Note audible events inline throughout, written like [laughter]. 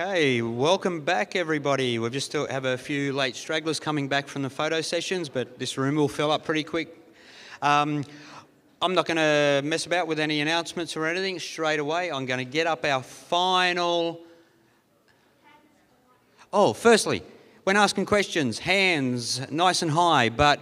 Okay, welcome back, everybody. We've just still have a few late stragglers coming back from the photo sessions, but this room will fill up pretty quick. Um, I'm not going to mess about with any announcements or anything straight away. I'm going to get up our final. Oh, firstly, when asking questions, hands nice and high, but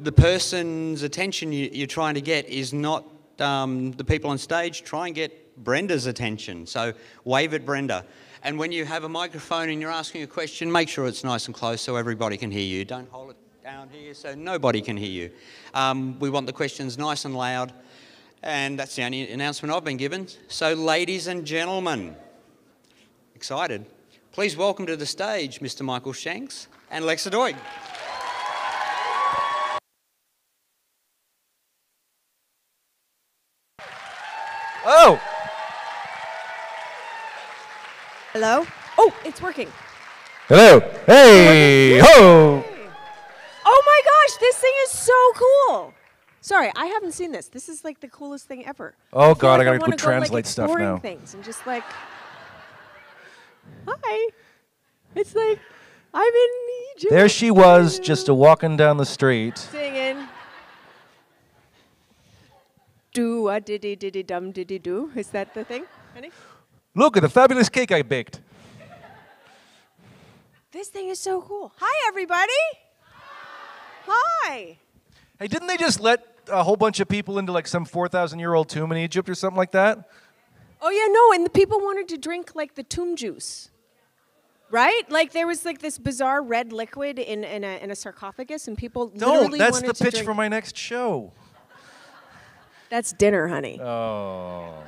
the person's attention you, are trying to get is not um, the people on stage. Try and get Brenda's attention. So wave at Brenda. And when you have a microphone and you're asking a question, make sure it's nice and close so everybody can hear you. Don't hold it down here so nobody can hear you. Um, we want the questions nice and loud. And that's the only announcement I've been given. So, ladies and gentlemen, excited? Please welcome to the stage Mr. Michael Shanks and Lexa Doig. Oh! Hello? Oh, it's working. Hello. Hey. Ho. Oh my gosh, this thing is so cool. Sorry, I haven't seen this. This is like the coolest thing ever. Oh I God, I gotta wanna go go, translate like, stuff now. Things and just like, hi. It's like I'm in Egypt. There she was, just a walking down the street. singing. Do a diddy diddy dum diddy do. Is that the thing, honey? Look at the fabulous cake I baked. This thing is so cool. Hi, everybody. Hi. Hey, didn't they just let a whole bunch of people into like some 4,000 year old tomb in Egypt or something like that? Oh yeah, no, and the people wanted to drink like the tomb juice. Right? Like there was like this bizarre red liquid in, in, a, in a sarcophagus, and people No, literally that's the pitch drink- for my next show. That's dinner, honey. Oh.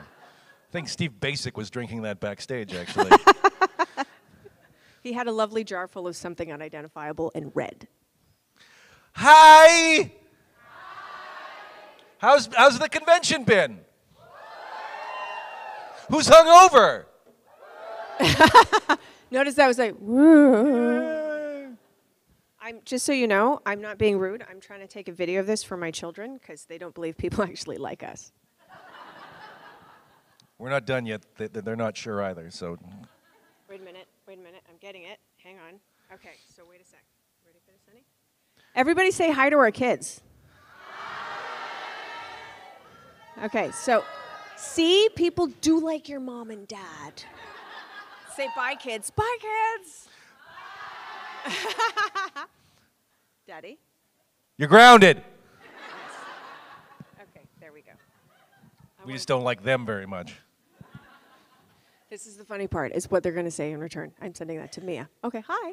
I think Steve Bacic was drinking that backstage, actually. [laughs] He had a lovely jar full of something unidentifiable and red. Hi! How's, how's the convention been? Who's hungover? [laughs] Notice that was like. I'm just so you know, I'm not being rude. I'm trying to take a video of this for my children because they don't believe people [laughs] actually like us. We're not done yet. They- They're not sure either, so Wait a minute. Wait a minute. I'm getting it. Hang on. Okay. So wait a sec. Ready for this, honey? Everybody say hi to our kids. Okay. So, see, people do like your mom and dad. say bye, kids. Bye, kids. [laughs] Daddy. you're grounded. Okay. There we go. We just don't like them very much. This is the funny part. Is what they're going to say in return. I'm sending that to Mia. Okay. Hi.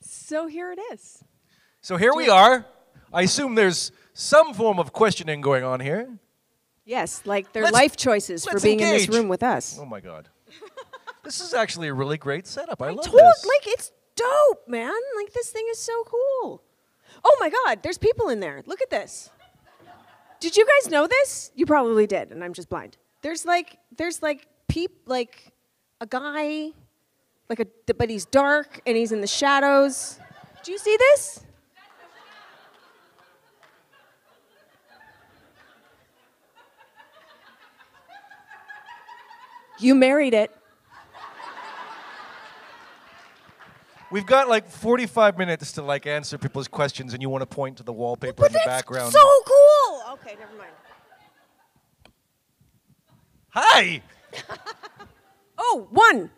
So here it is. So here we are. I assume there's some form of questioning going on here. Yes, like their Let's- life choices for let's being in engage. this room with us. Oh my God. this is actually a really great setup. I, love Told, this. like it's dope, man. Like this thing is so cool. Oh my God, there's people in there. Look at this. Did you guys know this? You probably did, and I'm just blind. There's like, there's like peep, like a guy, like a, but he's dark and he's in the shadows. Do you see this? You married it. We've got like 45 minutes to like answer people's questions, and you want to point to the wallpaper But in the that's background. so cool. Okay, never mind. Hi. [laughs] Oh, one.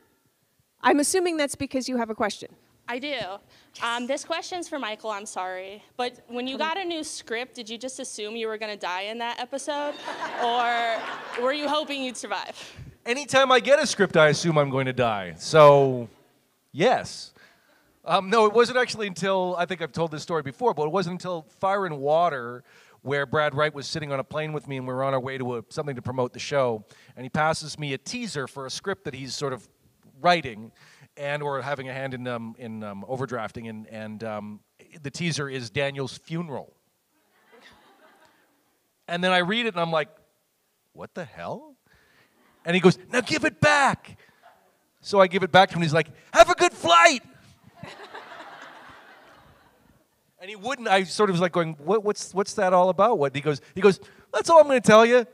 I'm assuming that's because you have a question. I do. Um, this question's for Michael. I'm sorry, but when you got a new script, did you just assume you were going to die in that episode, [laughs] or were you hoping you'd survive? Anytime I get a script, I assume I'm going to die. So, yes. Um, no, it wasn't actually until I think I've told this story before, but it wasn't until Fire and Water, where Brad Wright was sitting on a plane with me, and we were on our way to a, something to promote the show, and he passes me a teaser for a script that he's sort of writing, and or having a hand in um, in um, overdrafting, and and um, the teaser is Daniel's funeral. And then I read it, and I'm like, "What the hell?" And he goes, Now give it back. So I give it back to him, and he's like, Have a good flight. And he wouldn't. I sort of was like going, what, what's, what's that all about? What? He goes, he goes, That's all I'm going to tell you.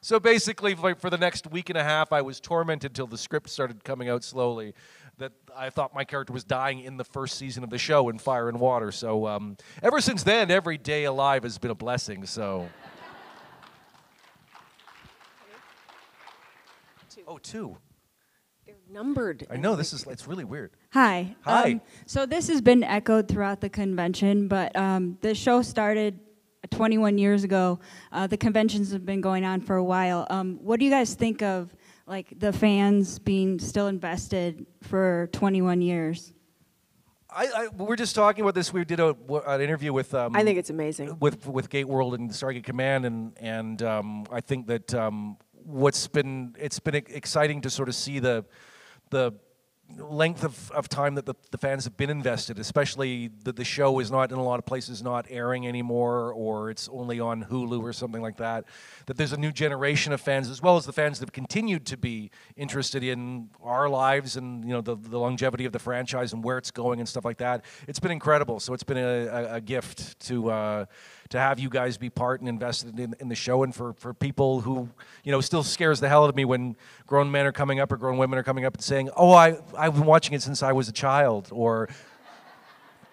So basically, like for the next week and a half, I was tormented till the script started coming out slowly. That I thought my character was dying in the first season of the show in Fire and Water. So um, ever since then, every day alive has been a blessing. So. Oh, two. They're numbered. I know this is. It's really weird. Hi. Hi. Um, so this has been echoed throughout the convention, but um, the show started 21 years ago. Uh, the conventions have been going on for a while. Um, what do you guys think of like the fans being still invested for 21 years? I, I we we're just talking about this. We did a, an interview with. Um, I think it's amazing. with with GateWorld and Stargate Command, and and um, I think that um, what's been it's been exciting to sort of see the the length of, of time that the, the fans have been invested, especially that the show is not in a lot of places not airing anymore, or it's only on Hulu or something like that. That there's a new generation of fans, as well as the fans that have continued to be interested in our lives and you know the, the longevity of the franchise and where it's going and stuff like that. It's been incredible. So it's been a, a, a gift to. Uh, to have you guys be part and invested in, in the show and for, for people who you know still scares the hell out of me when grown men are coming up or grown women are coming up and saying oh I, i've been watching it since i was a child or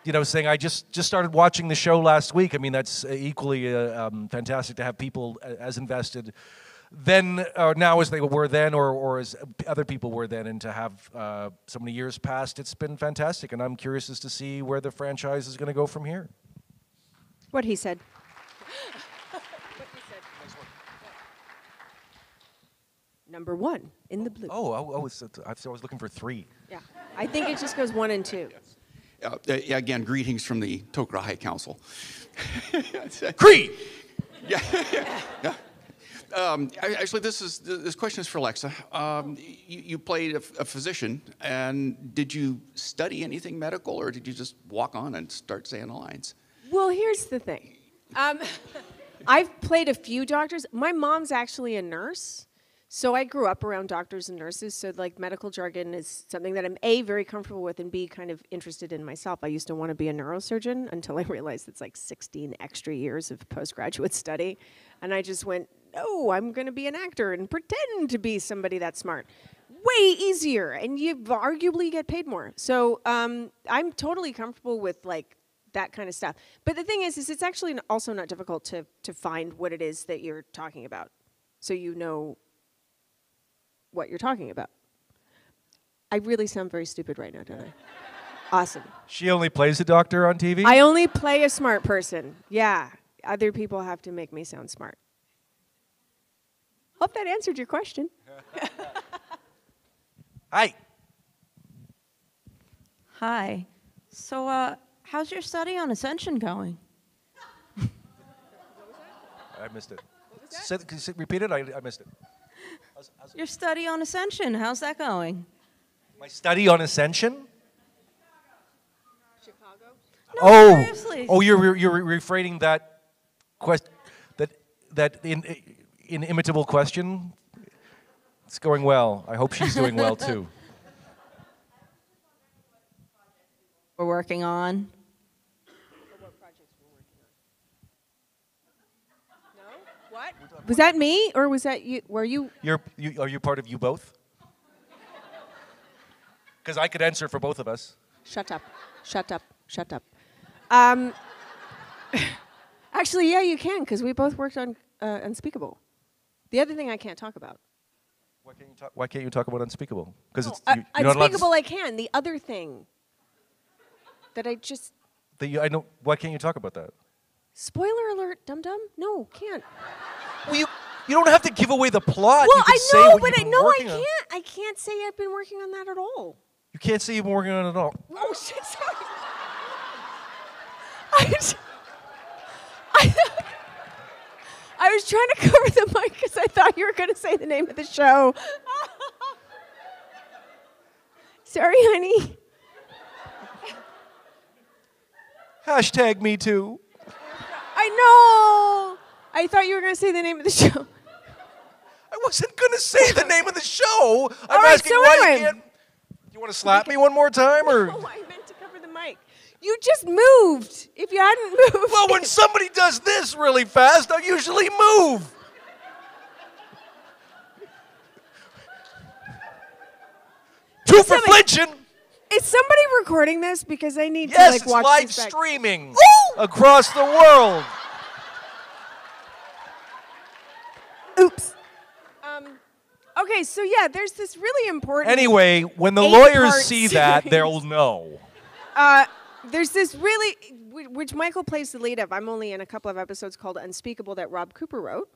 you know saying i just just started watching the show last week. I mean that's equally uh, um, fantastic to have people as invested then or now as they were then or, or as other people were then and to have uh, so many years past it's been fantastic and i'm curious as to see where the franchise is going to go from here What he said. [laughs] Number one in the blue. oh, oh, oh it's, I was looking for three Yeah. I think it just goes one and two. Uh, uh, again, greetings from the Tok'ra High Council. [laughs] Creed! yeah. [laughs] yeah. Um, actually, this is this question is for Alexa. Um, you, you played a physician, and did you study anything medical, or did you just walk on and start saying the lines? Well, here's the thing. Um, [laughs] I've played a few doctors. My mom's actually a nurse. So I grew up around doctors and nurses. So like medical jargon is something that I'm A, very comfortable with and B, kind of interested in myself. I used to want to be a neurosurgeon until I [laughs] realized it's like 16 extra years of postgraduate study. And I just went, no, I'm going to be an actor and pretend to be somebody that smart. Way easier, and you arguably get paid more. So um, I'm totally comfortable with like that kind of stuff. But the thing is, is it's actually also not difficult to to find what it is that you're talking about, so you know what you're talking about. I really sound very stupid right now, don't I? Awesome. She only plays a doctor on TV? I only play a smart person. Yeah. Other people have to make me sound smart. Hope that answered your question. [laughs] Hi. Hi. So, uh, how's your study on Ascension going? [laughs] I missed it. Say, can you say- repeat it? I, I missed it. Your study on Ascension, how's that going? My study on Ascension? No, oh, seriously. oh, you're you're, you're rephrasing that quest that that in, inimitable question. It's going well. I hope she's doing well too. [laughs] We're working on. Was that me or was that you? Were you? You're you, are you part of you both? Because I could answer for both of us. Shut up. Shut up. Shut up. Um, [laughs] actually, yeah, you can because we both worked on uh, Unspeakable. The other thing I can't talk about. Why can't you talk? Why can't you talk about unspeakable? Because it's Uh, you, to unspeakable, I can. The other thing that I just. that you, I know. Why can't you talk about that? Spoiler alert, dum dum. No, can't. Well, you you don't have to give away the plot. well, I know, but I no, I can't. I can't say I've been working on that at all. You can't say you've been working on it at all. Oh [laughs] shit! Sorry. I, was- I, [laughs] I was trying to cover the mic because I thought you were going to say the name of the show. [laughs] Sorry, honey. Hashtag me too. I know. I thought you were going to say the name of the [laughs] show. I wasn't going to say the name of the show. I'm All right, asking so why anyway. you can't. You want to slap me one more time, or? No, [laughs] oh, I meant to cover the mic. You just moved. If you hadn't moved. Well, when somebody does this really fast, I usually move. Two for somebody, flinching. Is somebody recording this? Because I need yes, to like watch it's live streaming Ooh! across the world. Oops. Um, okay, so yeah, there's this really important. Anyway, when the lawyers part see that, they'll know. Uh, there's this really, which Michael plays the lead of. I'm only in a couple of episodes called Unspeakable that Rob Cooper wrote.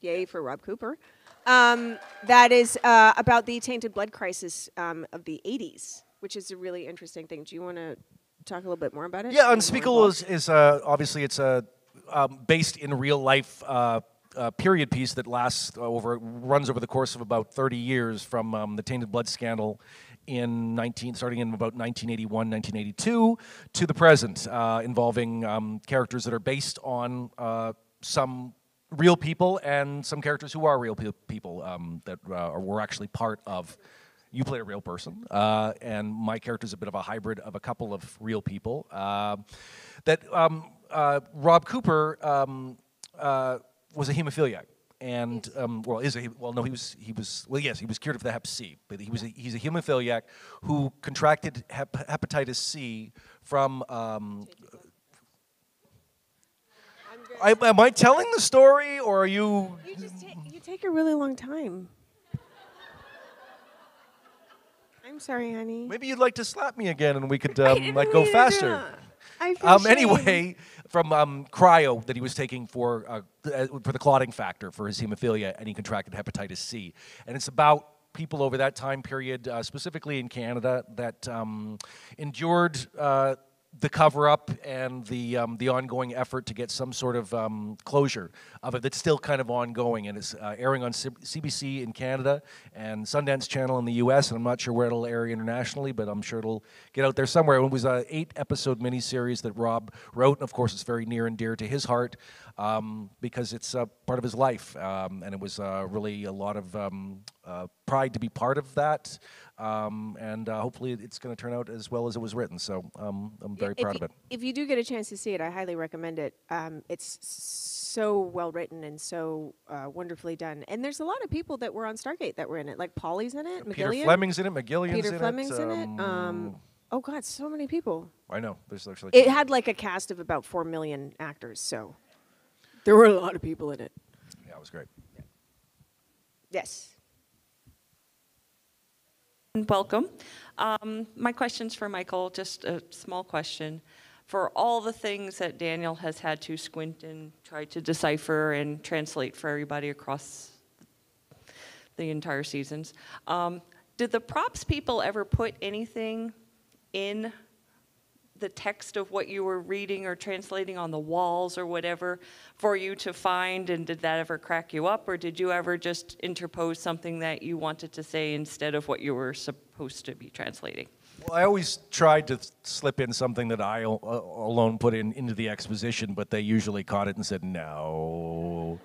Yay for Rob Cooper. Um, that is uh, about the tainted blood crisis um, of the 80s, which is a really interesting thing. Do you want to talk a little bit more about it? Yeah, Unspeakable is, is uh, obviously it's a um, based in real life uh, uh, period piece that lasts over runs over the course of about 30 years from um, the Tainted Blood scandal in 19 starting in about 1981 1982 to the present uh, involving um, characters that are based on uh, some real people and some characters who are real pe- people um, that uh, were actually part of you played a real person, uh, and my character is a bit of a hybrid of a couple of real people. Uh, that um, uh, Rob Cooper um, uh, was a hemophiliac, and um, well, is a well, no, he was he was well, yes, he was cured of the Hep C, but he was a, he's a hemophiliac who contracted hep- hepatitis C from. Um, I, am I telling the story, or are you? You just take, you take a really long time. I'm sorry, honey. Maybe you'd like to slap me again, and we could um, like go mean to do faster. I feel Um, anyway, from um, cryo that he was taking for uh, uh, for the clotting factor for his hemophilia, and he contracted hepatitis C. And it's about people over that time period, uh, specifically in Canada, that um, endured. Uh, the cover up and the um, the ongoing effort to get some sort of um, closure of it that's still kind of ongoing and it's uh, airing on C- CBC in Canada and Sundance Channel in the U.S. and I'm not sure where it'll air internationally, but I'm sure it'll get out there somewhere. It was an eight episode miniseries that Rob wrote, and of course it's very near and dear to his heart um, because it's uh, part of his life, um, and it was uh, really a lot of um, uh, pride to be part of that. Um, and uh, hopefully it's going to turn out as well as it was written. So um, I'm very if proud you, of it. If you do get a chance to see it, I highly recommend it. Um, it's so well written and so uh, wonderfully done. And there's a lot of people that were on Stargate that were in it. Like Polly's in it, Peter McGillion. Flemming's in it. McGillion's Peter in Flemming's it. in it. Um, oh God, so many people. I know. There's actually. It had like a cast of about four million actors, so there were a lot of people in it. yeah, it was great. Yes. And welcome. Um, my question's for Michael, just a small question. For all the things that Daniel has had to squint and try to decipher and translate for everybody across the entire seasons, um, did the props people ever put anything in the text of what you were reading or translating on the walls or whatever for you to find? And did that ever crack you up? Or did you ever just interpose something that you wanted to say instead of what you were supposed to be translating? Well, I always tried to slip in something that I uh, alone put in into the exposition, but they usually caught it and said no.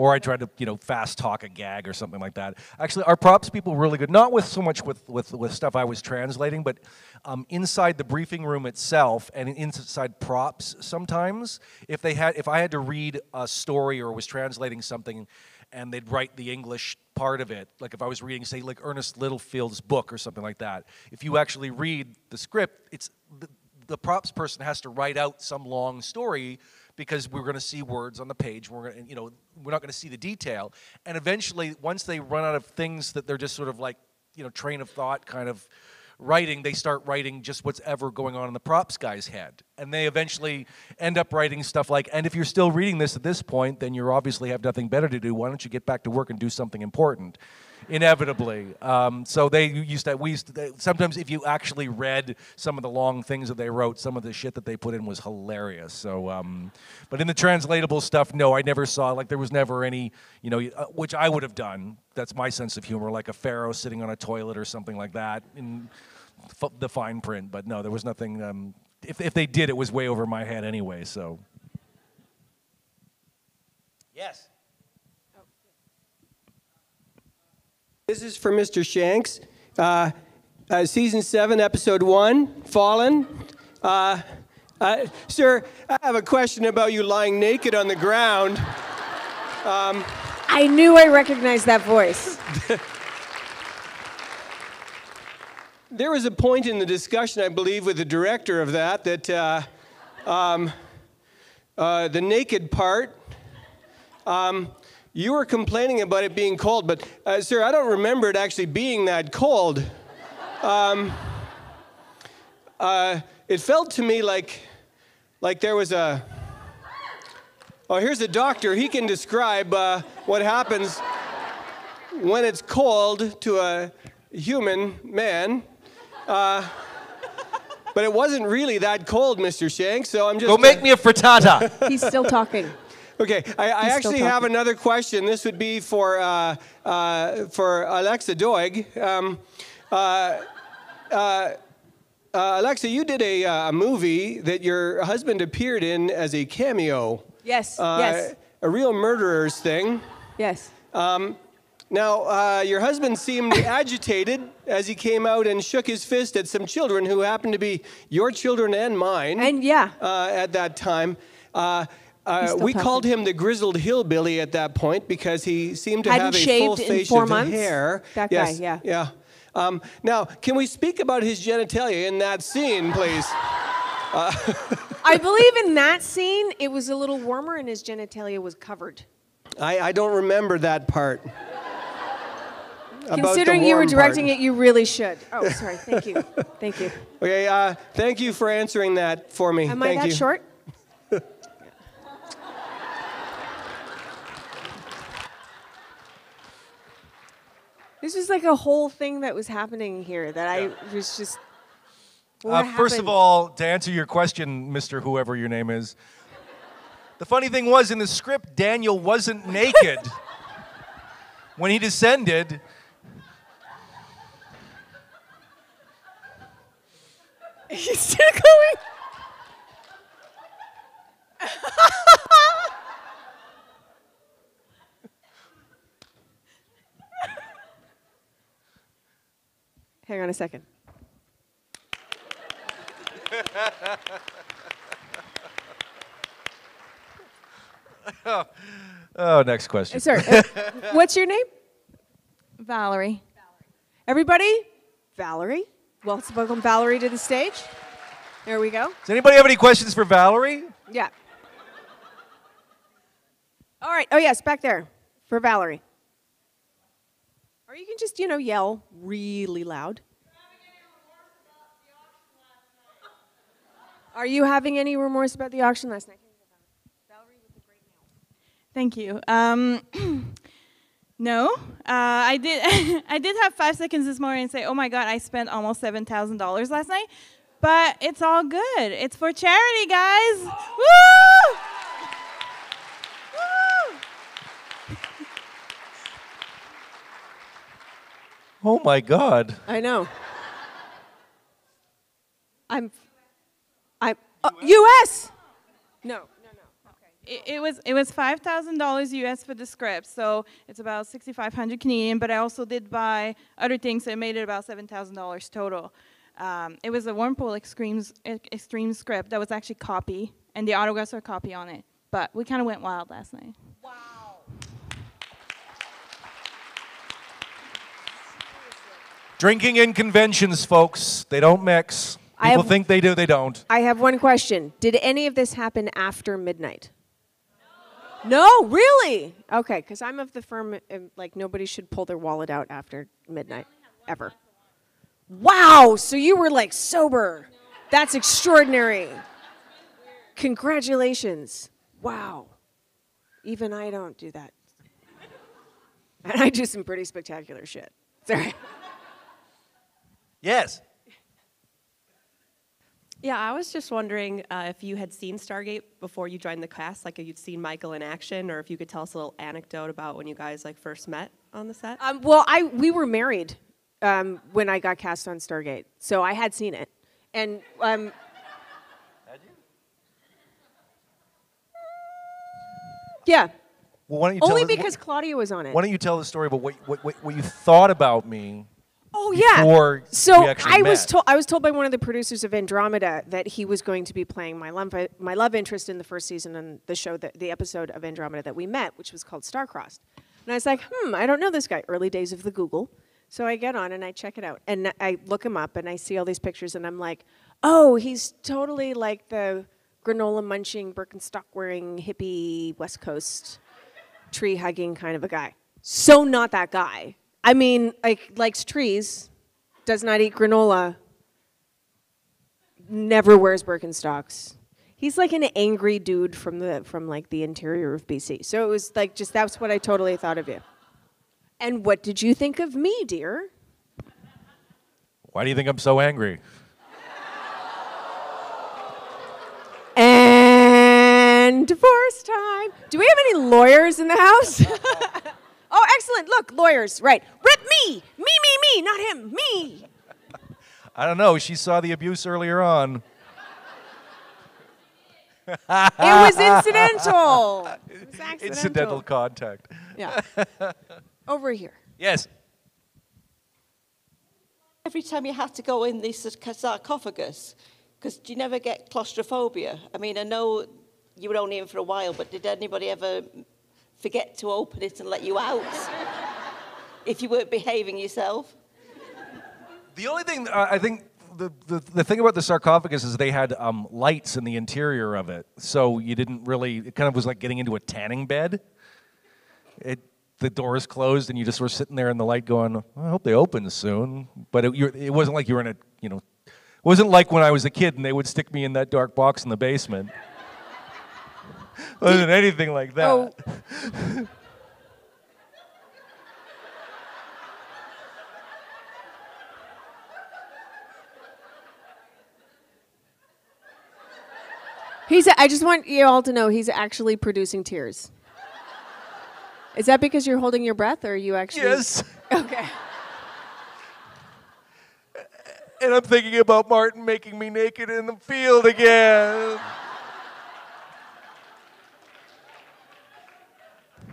Or I tried to, you know, fast talk a gag or something like that. Actually, our props people were really good. Not with so much with with, with stuff I was translating, but um, inside the briefing room itself and inside props. Sometimes, if they had, if I had to read a story or was translating something, and they'd write the English part of it. Like if I was reading, say, like Ernest Littlefield's book or something like that. If you actually read the script, it's the, the props person has to write out some long story because we're going to see words on the page. We're going to, you know, we're not going to see the detail. And eventually, once they run out of things that they're just sort of like, you know, train of thought kind of writing, they start writing just what's ever going on in the props guy's head. And they eventually end up writing stuff like, and if you're still reading this at this point, then you obviously have nothing better to do. Why don't you get back to work and do something important? Inevitably. Um, so they used to, we used to, they, sometimes if you actually read some of the long things that they wrote, some of the shit that they put in was hilarious. So, um, but in the translatable stuff, no, I never saw, like, there was never any, you know, uh, which I would have done. That's my sense of humor, like a pharaoh sitting on a toilet or something like that. In, f- the fine print, but no, there was nothing. Um, if, if they did, it was way over my head anyway. So. Yes. This is for Mr. Shanks. Uh, uh, season 7, Episode 1, Fallen. Uh, uh, sir, I have a question about you lying naked on the ground. Um, I knew I recognized that voice. [laughs] there was a point in the discussion, I believe, with the director of that that uh, um, uh, the naked part. Um, you were complaining about it being cold, but uh, sir, I don't remember it actually being that cold. Um, uh, it felt to me like, like there was a. Oh, here's a doctor. He can describe uh, what happens when it's cold to a human man. Uh, but it wasn't really that cold, Mr. Shanks. So I'm just. Go make me a frittata. He's still talking. Okay, I, I actually have another question. This would be for uh, uh, for Alexa Doig. Um, uh, uh, uh, Alexa, you did a, uh, a movie that your husband appeared in as a cameo. Yes. Yes. A real murderers thing. Yes. Um, now, uh, your husband seemed [laughs] agitated as he came out and shook his fist at some children who happened to be your children and mine. And yeah. Uh, at that time. Uh, we called him the grizzled hillbilly at that point because he seemed to Hadn't have a full face of months? hair. That guy, yeah. Yeah. Um, now, can we speak about his genitalia in that scene, please? Uh, [laughs] I believe in that scene, it was a little warmer and his genitalia was covered. I, I don't remember that part. Considering you were directing part. it, you really should. Oh, sorry. Thank you. Thank you. [laughs] Okay, uh, thank you for answering that for me. Am I thank that you. short? This was like a whole thing that was happening here that I was just. Uh, first of all, to answer your question, Mr. Whoever your name is, the funny thing was in the script, Daniel wasn't naked. [laughs] when he descended, He's still going. [laughs] Hang on a second. [laughs] oh, next question. Sir, uh, [laughs] what's your name? Valerie. Everybody? Valerie. Welcome Valerie to the stage. There we go. Does anybody have any questions for Valerie? Yeah. All right. Oh, yes, back there for Valerie. Or you can just, you know, yell really loud. Are you having any remorse about the auction last night? Thank you. Um, [clears throat] no, uh, I did. [laughs] I did have five seconds this morning and say, "Oh my God, I spent almost seven thousand dollars last night," but it's all good. It's for charity, guys. Woo! Oh my God. I know. [laughs] I'm. I'm. Uh, U.S. No. It, it was it was five thousand dollars US for the script, so it's about sixty five hundred Canadian. But I also did buy other things, so it made it about seven thousand dollars total. Um, it was a Wormhole Extremes X-Treme script that was actually copy, and the autographs are copy on it. But we kind of went wild last night. Drinking in conventions, folks. They don't mix. I People have- think they do, they don't. I have one question. Did any of this happen after midnight? No, really? Okay, because I'm of the firm, um, like, nobody should pull their wallet out after midnight, ever. Wow, so you were like sober. That's extraordinary. Congratulations. Wow. Even I don't do that. And [laughs] I do some pretty spectacular shit. Sorry. Yes. Yeah, I was just wondering uh, if you had seen Stargate before you joined the cast, like if you'd seen Michael in action, or if you could tell us a little anecdote about when you guys like first met on the set. Um, well, I we were married um, when I got cast on Stargate, so I had seen it, and um, yeah, Well, why don't you tell only us- because Claudia was on it. Why don't you tell the story about what, what, what, what you thought about me? Oh yeah. so I was told I was told by one of the producers of Andromeda that he was going to be playing my love my love interest in the first season and the show that the episode of Andromeda that we met, which was called Starcrossed. And I was like, hmm, I don't know this guy. Early days of the Google. So I get on and I check it out. And I look him up and I see all these pictures and I'm like, oh, he's totally like the granola munching, Birkenstock wearing, hippie, West Coast, tree hugging kind of a guy. So not that guy. I mean, like likes trees, does not eat granola, never wears Birkenstocks. He's like an angry dude from the from like the interior of BC. So it was like just that's what I totally thought of you. And what did you think of me, dear? Why do you think I'm so angry? And divorce time. Do we have any lawyers in the house? [laughs] excellent. Look, lawyers, right. Rip me! Me, me, me, not him. Me! I don't know. She saw the abuse earlier on. It was incidental. [laughs] It was accidental. Incidental contact. Yeah. [laughs] Over here. Yes. Every time you had to go in this sarcophagus, because you never get claustrophobia. I mean, I know you were only in for a while, but did anybody ever forget to open it and let you out if you weren't behaving yourself? The only thing uh, I think the, the, the thing about the sarcophagus is they had um, lights in the interior of it, so you didn't really. It kind of was like getting into a tanning bed. It the doors closed and you just were sitting there in the light going, I hope they open soon. But it, you're, it wasn't like you were in a you know, it wasn't like when I was a kid and they would stick me in that dark box in the basement. Wasn't anything like that. Oh. He's. I just want you all to know he's actually producing tears. Is that because you're holding your breath, or are you actually? Yes. Okay. And I'm thinking about Martin making me naked in the field again.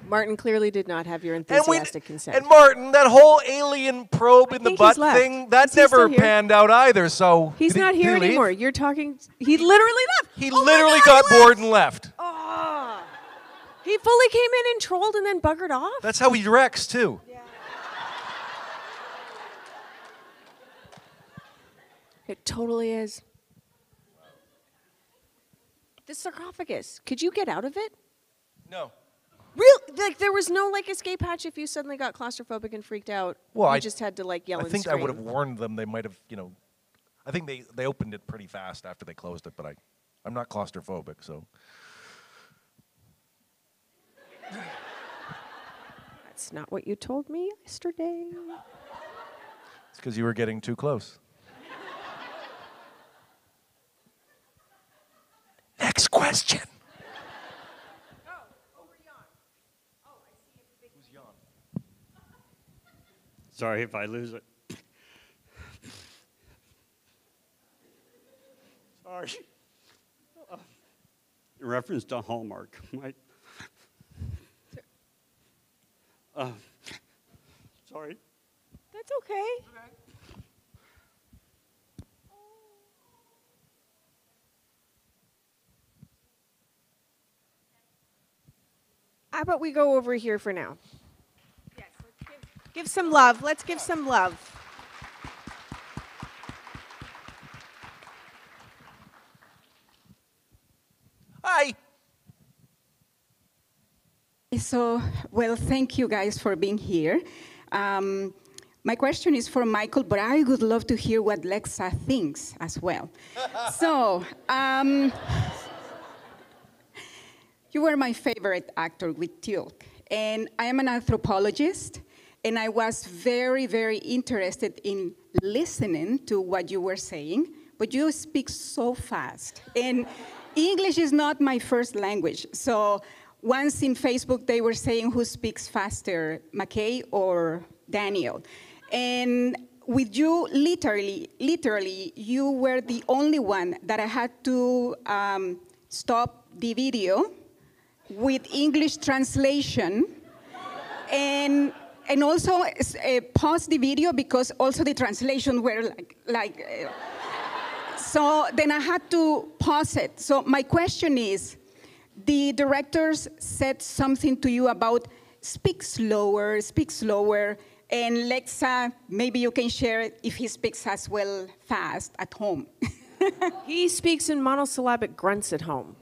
Martin clearly did not have your And, we, enthusiastic consent. and Martin, that whole alien probe in the butt thing, that Is he still never panned out either. So He's he- not did he here leave? anymore. You're talking. He literally left. He Oh literally God, got bored and left. Ah. He fully came in and trolled and then buggered off. That's how he directs too. It totally is. The sarcophagus. Could you get out of it? No. Real like there was no like escape hatch if you suddenly got claustrophobic and freaked out. Well, you I just had to like yell I and think I scream. would have warned them. They might have, you know. I think they they opened it pretty fast after they closed it, but I, I'm not claustrophobic, so. That's not what you told me yesterday. It's because you were getting too close. Next question. Sorry if I lose it. Sorry. In reference to Hallmark, my. Uh, sorry. That's okay. How about we go over here for now? Yes, let's give, give some love. Let's give some love. Hi. So, well, thank you guys for being here. Um, my question is for Michael, but I would love to hear what Lexa thinks as well. [laughs] so, um, you were my favorite actor with Teal'c, and I am an anthropologist, and I was very, very interested in listening to what you were saying, but you speak so fast. And English is not my first language, so once in Facebook they were saying who speaks faster, McKay or Daniel. And with you, literally, literally, you were the only one that I had to um, stop the video with English translation and and also uh, pause the video because also the translation were like like uh, so then I had to pause it. So my question is the directors said something to you about speak slower, speak slower. And Lexa, maybe you can share if he speaks as well fast at home. [laughs] he speaks in monosyllabic grunts at home.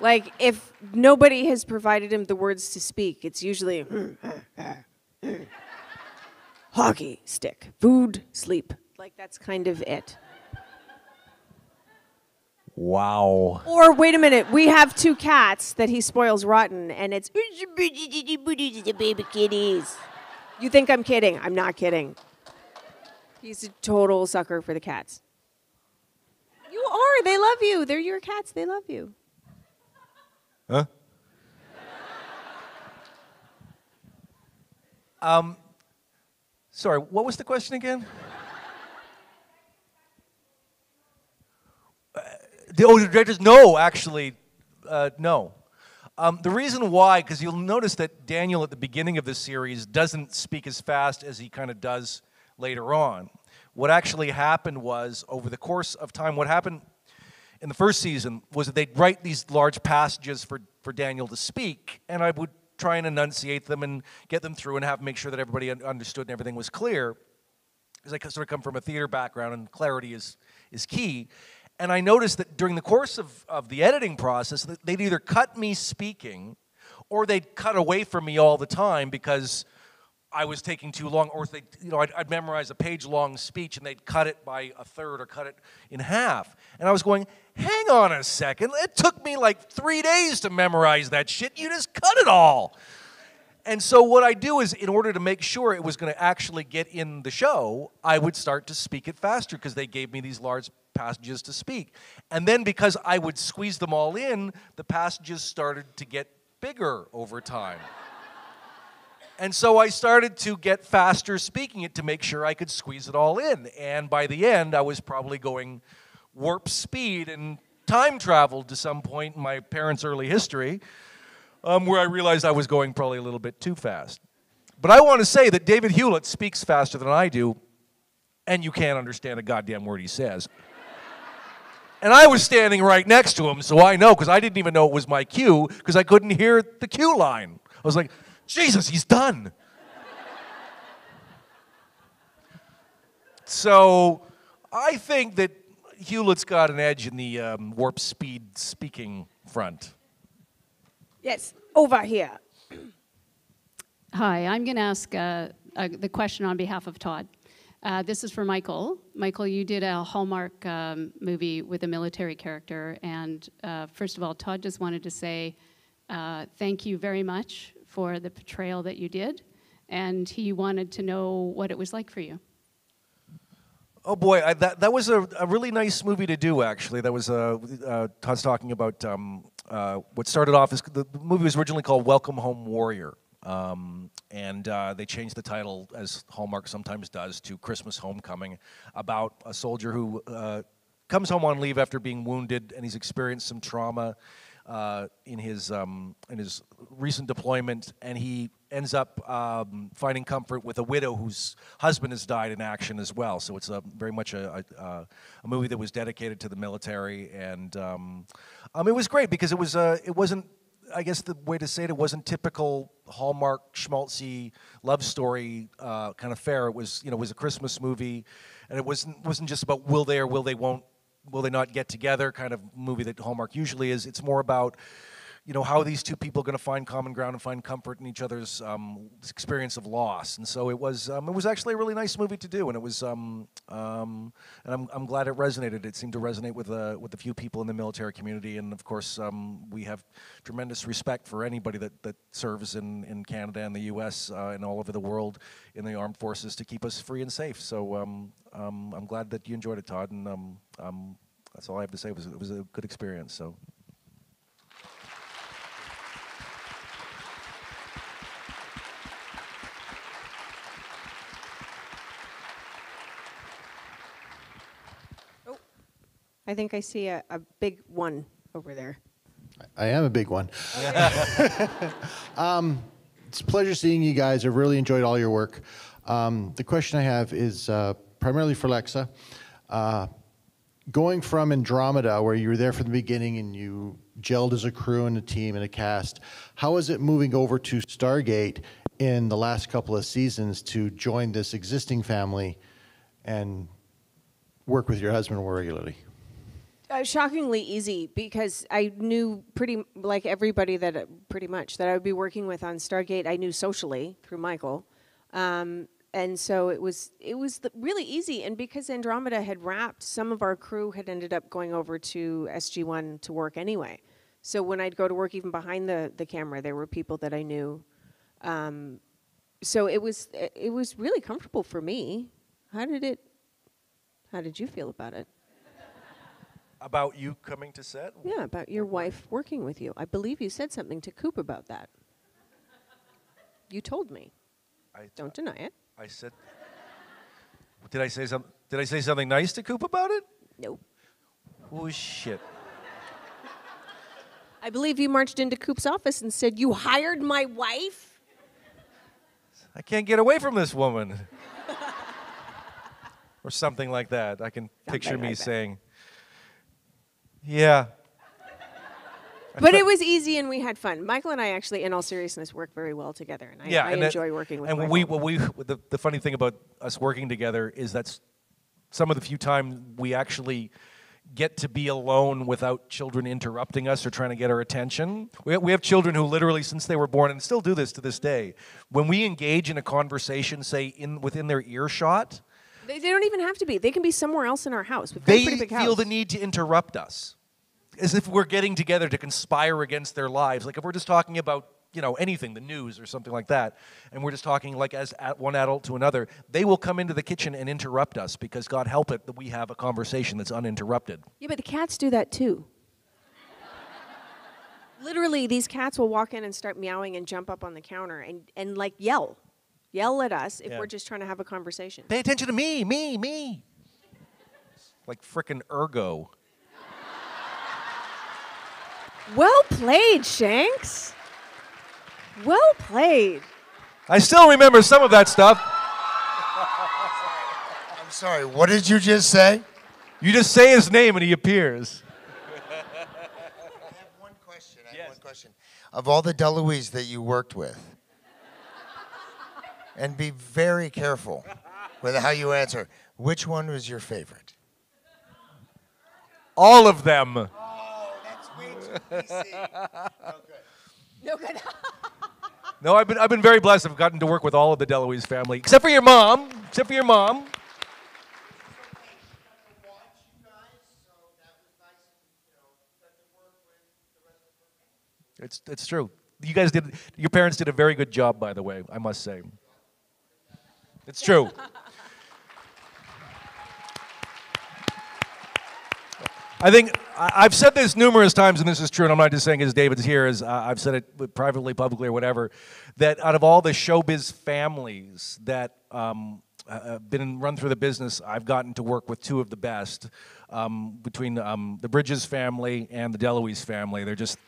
Like if nobody has provided him the words to speak, it's usually hockey stick, food, sleep. Like that's kind of it. Wow. Or wait a minute, we have two cats that he spoils rotten, and it's baby kitties. You think I'm kidding? I'm not kidding. He's a total sucker for the cats. You are. They love you. They're your cats. They love you. Huh? um, sorry, what was the question again? Uh, the, oh, the directors? No, actually, uh, no. Um, the reason why, because you'll notice that Daniel at the beginning of the series doesn't speak as fast as he kind of does later on. What actually happened was, over the course of time, what happened in the first season was that they'd write these large passages for, for Daniel to speak, and I would try and enunciate them and get them through and have make sure that everybody understood and everything was clear. Because I sort of come from a theater background, and clarity is, is key. And I noticed that during the course of, of the editing process, they'd either cut me speaking or they'd cut away from me all the time because I was taking too long, or they, you know, I'd, I'd, memorize a page-long speech and they'd cut it by a third or cut it in half. And I was going, hang on a second, it took me like three days to memorize that shit. You just cut it all. And so what I do is, in order to make sure it was going to actually get in the show, I would start to speak it faster because they gave me these large passages to speak. And then because I would squeeze them all in, the passages started to get bigger over time. And so I started to get faster speaking it to make sure I could squeeze it all in. And by the end, I was probably going warp speed and time traveled to some point in my parents' early history um, where I realized I was going probably a little bit too fast. But I want to say that David Hewlett speaks faster than I do, and you can't understand a goddamn word he says. And I was standing right next to him, so I know, because I didn't even know it was my cue, because I couldn't hear the cue line. I was like, Jesus, he's done. so I think that Hewlett's got an edge in the um, warp speed speaking front. Yes, over here. [clears throat] Hi, I'm going to ask uh, uh, the question on behalf of Todd. Uh, this is for Michael. Michael, you did a Hallmark um, movie with a military character, and uh, first of all, Todd just wanted to say uh, thank you very much for the portrayal that you did, and he wanted to know what it was like for you. Oh boy, I, that that was a, a really nice movie to do. Actually, that was uh, uh, Todd's talking about um, uh, what started off as the movie was originally called Welcome Home Warrior, um, and uh, they changed the title as Hallmark sometimes does to Christmas Homecoming, about a soldier who uh, comes home on leave after being wounded and he's experienced some trauma uh, in his um, in his recent deployment, and he ends up um, finding comfort with a widow whose husband has died in action as well. So it's a very much a, a, a movie that was dedicated to the military, and um, um it was great because it was uh, it wasn't. I guess the way to say it, it wasn't typical Hallmark schmaltzy love story uh, kind of fare. It was, you know, it was a Christmas movie, and it wasn't wasn't just about will they or will they won't will they not get together kind of movie that Hallmark usually is. It's more about you know how are these two people going to find common ground and find comfort in each other's um, experience of loss and so it was um, it was actually a really nice movie to do and it was um, um and I'm, I'm glad it resonated it seemed to resonate with uh, with a few people in the military community and of course um, we have tremendous respect for anybody that, that serves in, in Canada and the US uh, and all over the world in the armed forces to keep us free and safe so um, I'm glad that you enjoyed it Todd and that's all I have to say. It was, it was a good experience. So. I think I see a, a big one over there. I am a big one. [laughs] um, it's a pleasure seeing you guys. I've really enjoyed all your work. Um, the question I have is uh, primarily for Lexa. Uh, going from Andromeda, where you were there from the beginning and you gelled as a crew and a team and a cast, how is it moving over to Stargate? in the last couple of seasons to join this existing family and work with your husband more regularly? Uh, shockingly easy because I knew pretty like everybody that uh, pretty much that I would be working with on Stargate. I knew socially through Michael, um, and so it was it was the, really easy. And because Andromeda had wrapped, some of our crew had ended up going over to SG One to work anyway. So when I'd go to work, even behind the the camera, there were people that I knew. Um, so it was it it was really comfortable for me. How did it? How did you feel about it? About you coming to set? Yeah, about your wife working with you. I believe you said something to Coop about that. You told me. I Don't deny it. I said. Did I say something? Did I say something nice to Coop about it? Nope. Oh shit. I believe you marched into Coop's office and said, You hired my wife? I can't get away from this woman. [laughs] or something like that. I can picture me saying, "Yeah." But it was easy and we had fun. Michael and I actually, in all seriousness, work very well together. And I, yeah, I and that- enjoy working with And Michael. we, we, the, the funny thing about us working together is that's some of the few times we actually get to be alone without children interrupting us or trying to get our attention. We, we have children who literally, since they were born, and still do this to this day, when we engage in a conversation, say in within their earshot, they, they don't even have to be. They can be somewhere else in our house. We've got a they pretty big feel the need to interrupt us as if we're getting together to conspire against their lives like if we're just talking about you know anything the news or something like that and we're just talking like as at one adult to another they will come into the kitchen and interrupt us because god help it that we have a conversation that's uninterrupted Yeah, but the cats do that too. Literally, these cats will walk in and start meowing and jump up on the counter and, and like yell. Yell at us if Yeah. we're just trying to have a conversation. pay attention to me me me like frickin' ergo Well played, Shanks. Well played. i still remember some of that stuff [laughs] I'm sorry, what did you just say? you just say his name and he appears [laughs] I have One question. I have yes. one question. Of all the DeLuise that you worked with, and be very careful with how you answer, which one was your favorite? all of them No good. [laughs] No, I've been, I've been very blessed. I've gotten to work with all of the DeLuise family, except for your mom. Except for your mom. It's, it's true. You guys did, your parents did a very good job, by the way, I must say. It's true. I think I've said this numerous times, and this is true, and I'm not just saying as David's here, as uh, I've said it privately, publicly, or whatever, that out of all the showbiz families that um, uh, have been run through the business, I've gotten to work with two of the best um, between um, the Bridges family and the DeLuise family. They're just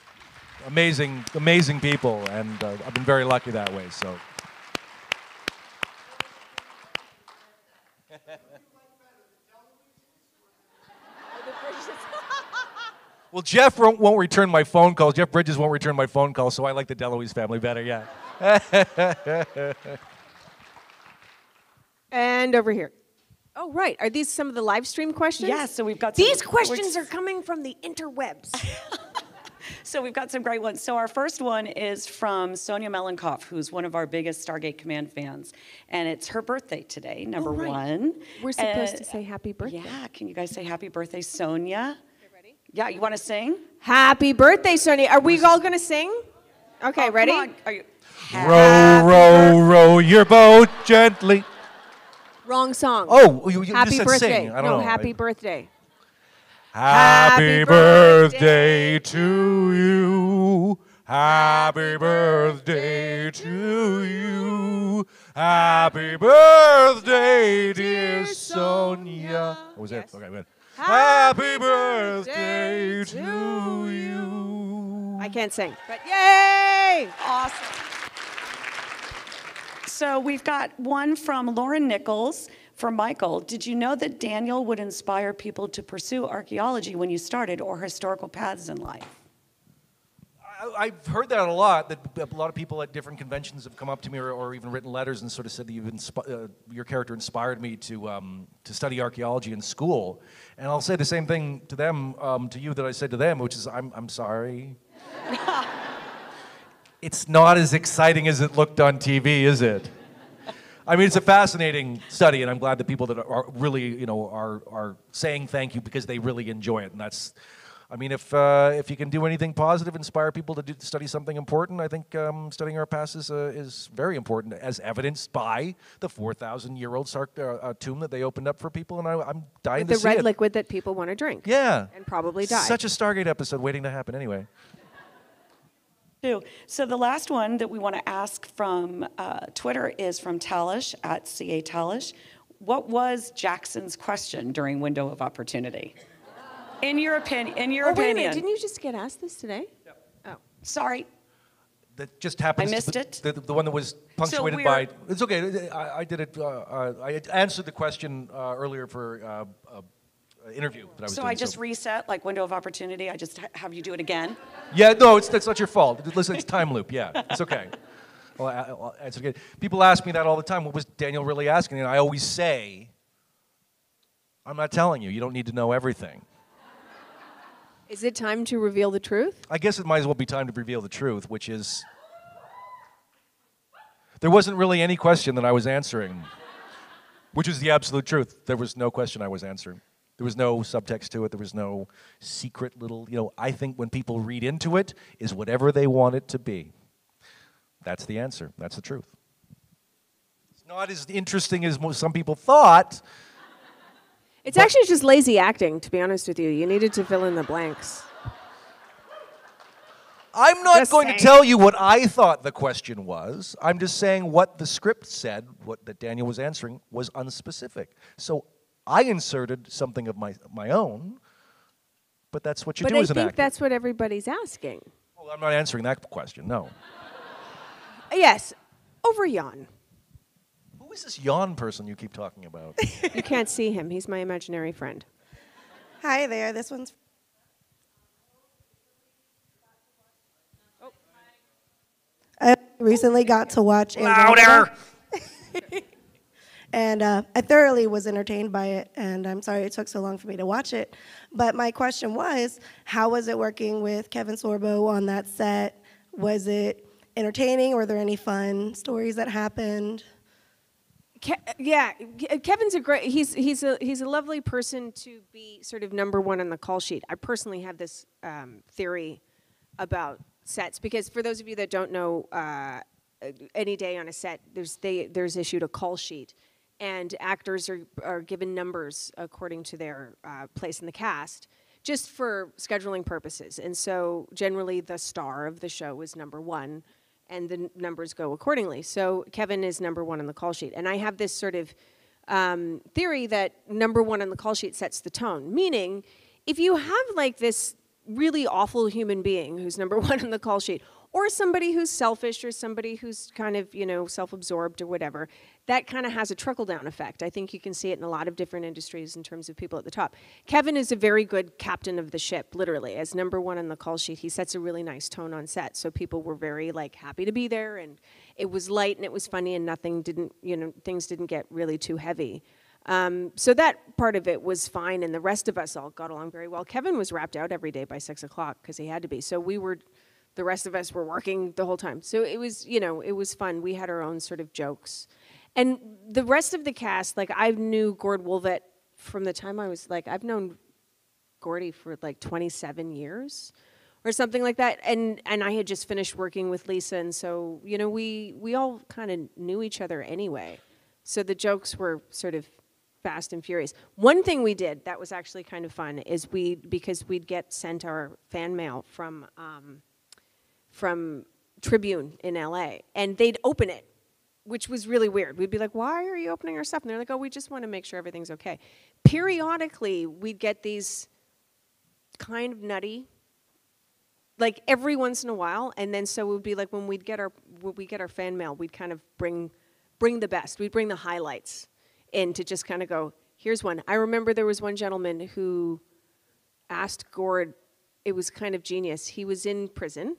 amazing, amazing people, and uh, I've been very lucky that way. So. Well, Jeff won't, won't return my phone calls. Jeff Bridges won't return my phone calls, so I like the DeLuise family better, yeah. [laughs] And over here. Oh, right. Are these some of the live stream questions? Yeah, so we've got some- These questions we're- are coming from the interwebs. [laughs] So we've got some great ones. So our first one is from Sonia Melenkoff, who's one of our biggest Stargate Command fans, and it's her birthday today. Number Oh, right. one. We're supposed Uh, to say happy birthday. Yeah, can you guys say happy birthday, Sonia? Yeah, you want to sing? Happy birthday, Sonia. Are we all going to sing? Okay, Oh, ready? Are you? row, row, row your boat gently. Wrong song. Oh, you- you just happy said birthday. sing. I don't no, know. happy I- birthday. Happy birthday to you. Happy birthday to you. Happy birthday, dear Sonia. What was it? Okay, good. Happy birthday to you. I can't sing, but yay! Awesome. So we've got one from Lauren Nichols for Michael. Did you know that Daniel would inspire people to pursue archaeology when you started or historical paths in life? I've heard that a lot. That a lot of people at different conventions have come up to me or, or even written letters and sort of said that you've inspi- uh, your character inspired me to um, to study archaeology in school. And I'll say the same thing to them, um, to you, that I said to them, which is, I'm I'm sorry. [laughs] it's not as exciting as it looked on TV, is it? I mean, it's a fascinating study, and I'm glad that people that are really, you know, are are saying thank you because they really enjoy it, and that's. I mean, if uh, if you can do anything positive, inspire people to do, study something important, I think um, studying our past is, uh, is very important, as evidenced by the 4,000 year old sarc- uh, uh, tomb that they opened up for people, and I, I'm dying With to the red liquid that people want to drink. Yeah. And probably die. Such a Stargate episode waiting to happen. Anyway. So the last one that we want to ask from uh, Twitter is from Talish at CA Talish. What was Jackson's question during window of opportunity? In your opinion, in your oh, wait a opinion. minute. Didn't you just get asked this today? Oh. Sorry. That just happened. I missed to, it. The, the one that was punctuated we're- by. It's okay. I, I did it. Uh, uh, I answered the question uh, earlier for uh, uh, interview that I was So doing. I just reset, like window of opportunity. I just ha- have you do it again. Yeah, no, it's that's not your fault. Listen, it's time loop. Yeah, it's okay. [laughs] Well, I, I'll answer again. People ask me that all the time. What was Daniel really asking? And I always say, I'm not telling you. You don't need to know everything. Is it time to reveal the truth? I guess it might as well be time to reveal the truth, which is there wasn't really any question that I was answering, which is the absolute truth. There was no question I was answering. There was no subtext to it. There was no secret little, you know, I think when people read into it is whatever they want it to be. That's the answer. That's the truth. It's not as interesting as some people thought. It's actually just lazy acting, to be honest with you. You needed to fill in the blanks. I'm not Just going saying. to tell you what I thought the question was. I'm just saying what the script said, what that Daniel was answering was unspecific. So I inserted something of my my own, but that's what you but do I as an actor. I think that's what everybody's asking. Well, I'm not answering that question. No. Yes, over Jan. Who is this yawn person you keep talking about? [laughs] you can't see him. He's my imaginary friend. Hi there. This one's. I recently got to watch Andromeda. [laughs] and uh, I thoroughly was entertained by it. And I'm sorry it took so long for me to watch it. But my question was, how was it working with Kevin Sorbo on that set? Was it entertaining? Were there any fun stories that happened? Ke- yeah, Ke- Kevin's a great. He's he's a he's a lovely person to be sort of number one on the call sheet. I personally have this um, theory about sets because for those of you that don't know, uh, any day on a set, there's they there's issued a call sheet, and actors are are given numbers according to their uh, place in the cast. Just for scheduling purposes. And so generally the star of the show is number one and the numbers go accordingly. So Kevin is number one on the call sheet. And I have this sort of um, theory that number one on the call sheet sets the tone, meaning if you have like this really awful human being who's number [laughs] one on the call sheet, or somebody who's selfish, or somebody who's kind of, you know, self absorbed or whatever, that kind of has a trickle down effect. I think you can see it in a lot of different industries in terms of people at the top. Kevin is a very good captain of the ship, literally. As number one on the call sheet, he sets a really nice tone on set. So people were very like happy to be there and it was light and it was funny and nothing didn't, you know, things didn't get really too heavy. Um, so that part of it was fine, and the rest of us all got along very well. Kevin was wrapped out every day by six o'clock because he had to be. So we were, the rest of us were working the whole time. So it was, you know, it was fun. We had our own sort of jokes, and the rest of the cast, like I knew Gord Woolvett from the time I was like, I've known Gordy for like 27 years or something like that. And and I had just finished working with Lisa and so you know we we all kind of knew each other anyway. So the jokes were sort of fast and furious. One thing we did that was actually kind of fun is we because we'd get sent our fan mail from um, from Tribune in LA and they'd open it which was really weird. We'd be like, "Why are you opening our stuff?" And they're like, "Oh, we just want to make sure everything's okay." Periodically, we'd get these kind of nutty, like every once in a while, and then so it would be like when we'd get our when we get our fan mail, we'd kind of bring bring the best. We'd bring the highlights in to just kind of go, "Here's one." I remember there was one gentleman who asked Gord. It was kind of genius. He was in prison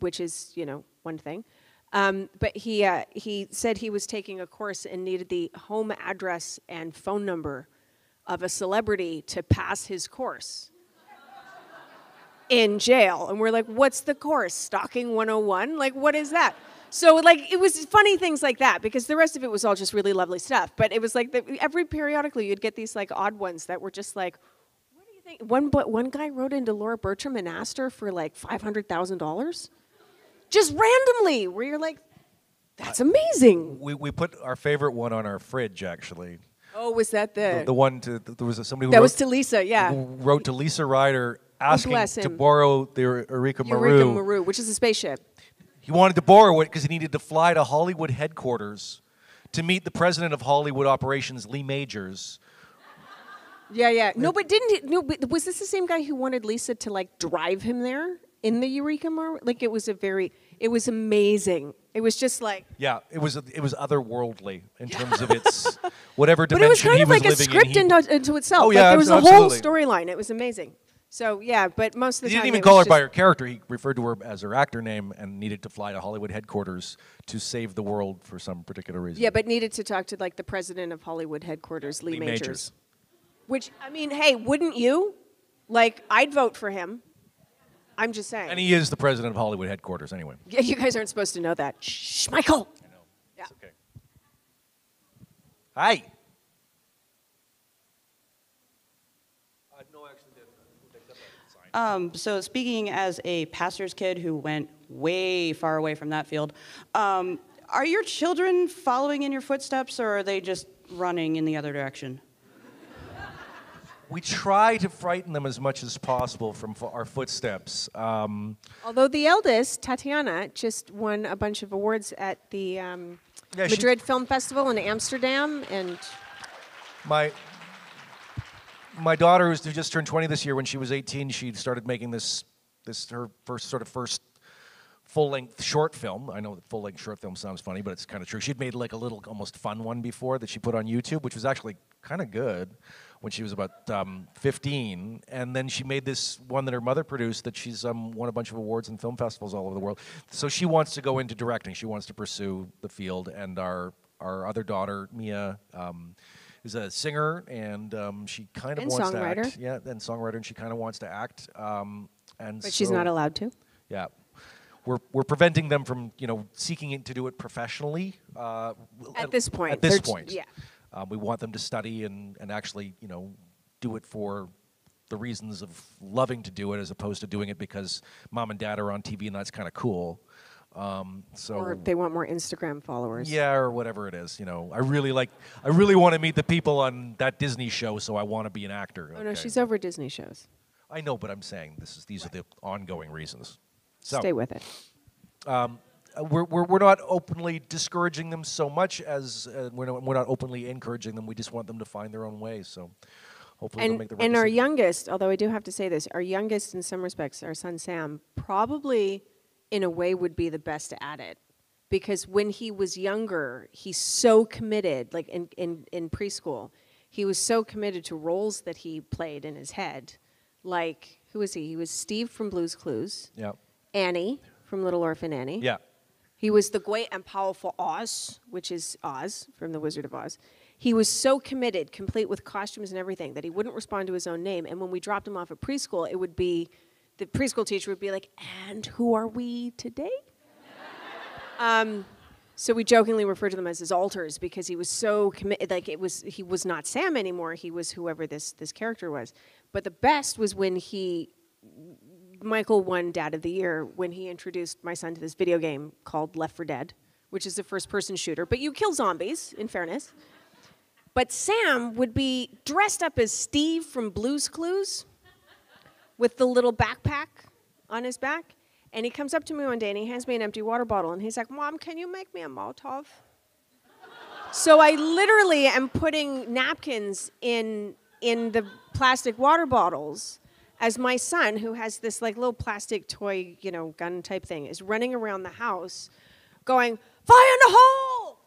which is you know one thing. Um, but he uh, he said he was taking a course and needed the home address and phone number of a celebrity to pass his course in jail. And we're like, what's the course? Stalking 101? Like, what is that? So, like, it was funny things like that because the rest of it was all just really lovely stuff. But it was like the, every periodically you'd get these like odd ones that were just like, what do you think? One, but one guy wrote into Laura Bertram and asked her for like $500,000 just randomly, where you're like, that's amazing. We, we put our favorite one on our fridge, actually. Oh, was that the, The, the one to there was somebody who that wrote, was to Lisa? Yeah. who wrote to Lisa Ryder oh, asking bless to him. borrow the Eureka Maru. Eureka Maru, which is a spaceship. He wanted to borrow it because he needed to fly to Hollywood headquarters to meet the president of Hollywood operations, Lee Majors. Yeah, yeah. No, but didn't he, no? But was this the same guy who wanted Lisa to like drive him there in the Eureka Maru? Like it was a very, it was amazing. It was just like, Yeah, it was it was otherworldly in [laughs] terms of its whatever dimension. but it was kind of was like a script in. into, into itself. Oh, like, yeah, there was abso- a whole storyline. It was amazing. So yeah, but most of the He time didn't even call her by her character. He referred to her as her actor name and needed to fly to Hollywood headquarters to save the world for some particular reason. Yeah, but needed to talk to like the president of Hollywood headquarters, Lee, Lee Majors. Majors. Which I mean, hey, wouldn't you? Like, I'd vote for him. I'm just saying. And he is the president of Hollywood headquarters anyway. Yeah, you guys aren't supposed to know that. Shh, Michael. I know. Yeah. Okay. Hi. Um, so speaking as a pastor's kid who went way far away from that field, um, are your children following in your footsteps, or are they just running in the other direction? We try to frighten them as much as possible from our footsteps. Um, Although the eldest, Tatiana, just won a bunch of awards at the um, Yeah, she- Madrid Film Festival in Amsterdam, and my my daughter, who's who just turned 20 this year, when she was 18, she started making this this her first sort of first full length short film. I know that full length short film sounds funny, but it's kind of true. She'd made like a little almost fun one before that she put on YouTube, which was actually kind of good when she was about um, 15. And then she made this one that her mother produced that she's um, won a bunch of awards and film festivals all over the world. So she wants to go into directing. She wants to pursue the field. And our our other daughter, Mia. Um, is a singer and um, she kind of And wants to songwriter. act. Yeah, and songwriter, and she kind of wants to act. Um, and but she's not allowed to. yeah. We're, we're preventing them from, you know, seeking it to do it professionally. Uh, At this point, At this they're point. yeah. Um, we want them to study and, and actually, you know, do it for the reasons of loving to do it as opposed to doing it because mom and dad are on TV and that's kind of cool. Um, so Or they want more Instagram followers. yeah, or whatever it is. You know, I really like. I really want to meet the people on that Disney show, so I want to be an actor. Oh no, she's over Disney shows. I know, but I'm saying this is these are the ongoing reasons. So, Stay with it. Um, we're, we're, we're not openly discouraging them so much as uh, we're, not, we're not openly encouraging them. We just want them to find their own way. So hopefully they'll And, make the right and our youngest, although I do have to say this, our youngest in some respects, our son Sam, probably in a way would be the best at it. Because when he was younger, he's so committed, like in, in, in preschool, he was so committed to roles that he played in his head. Like, who was he? He was Steve from Blue's Clues, Yeah. Annie from Little Orphan Annie. Yeah. He was the great and powerful Oz, which is Oz from The Wizard of Oz. He was so committed, complete with costumes and everything, that he wouldn't respond to his own name. And when we dropped him off at preschool, it would be the preschool teacher would be like, "And who are we today?" [laughs] um, so we jokingly refer to them as his alters because he was so committed. Like it was, he was not Sam anymore. He was whoever this this character was. But the best was when he Michael won Dad of the Year when he introduced my son to this video game called Left 4 Dead, which is a first person shooter, but you kill zombies, in fairness. But Sam would be dressed up as Steve from Blue's Clues with the little backpack on his back. And he comes up to me one day and he hands me an empty water bottle and he's like, Mom, can you make me a Molotov? So I literally am putting napkins in in the plastic water bottles as my son, who has this like little plastic toy, you know, gun type thing, is running around the house going, Fire in the hole!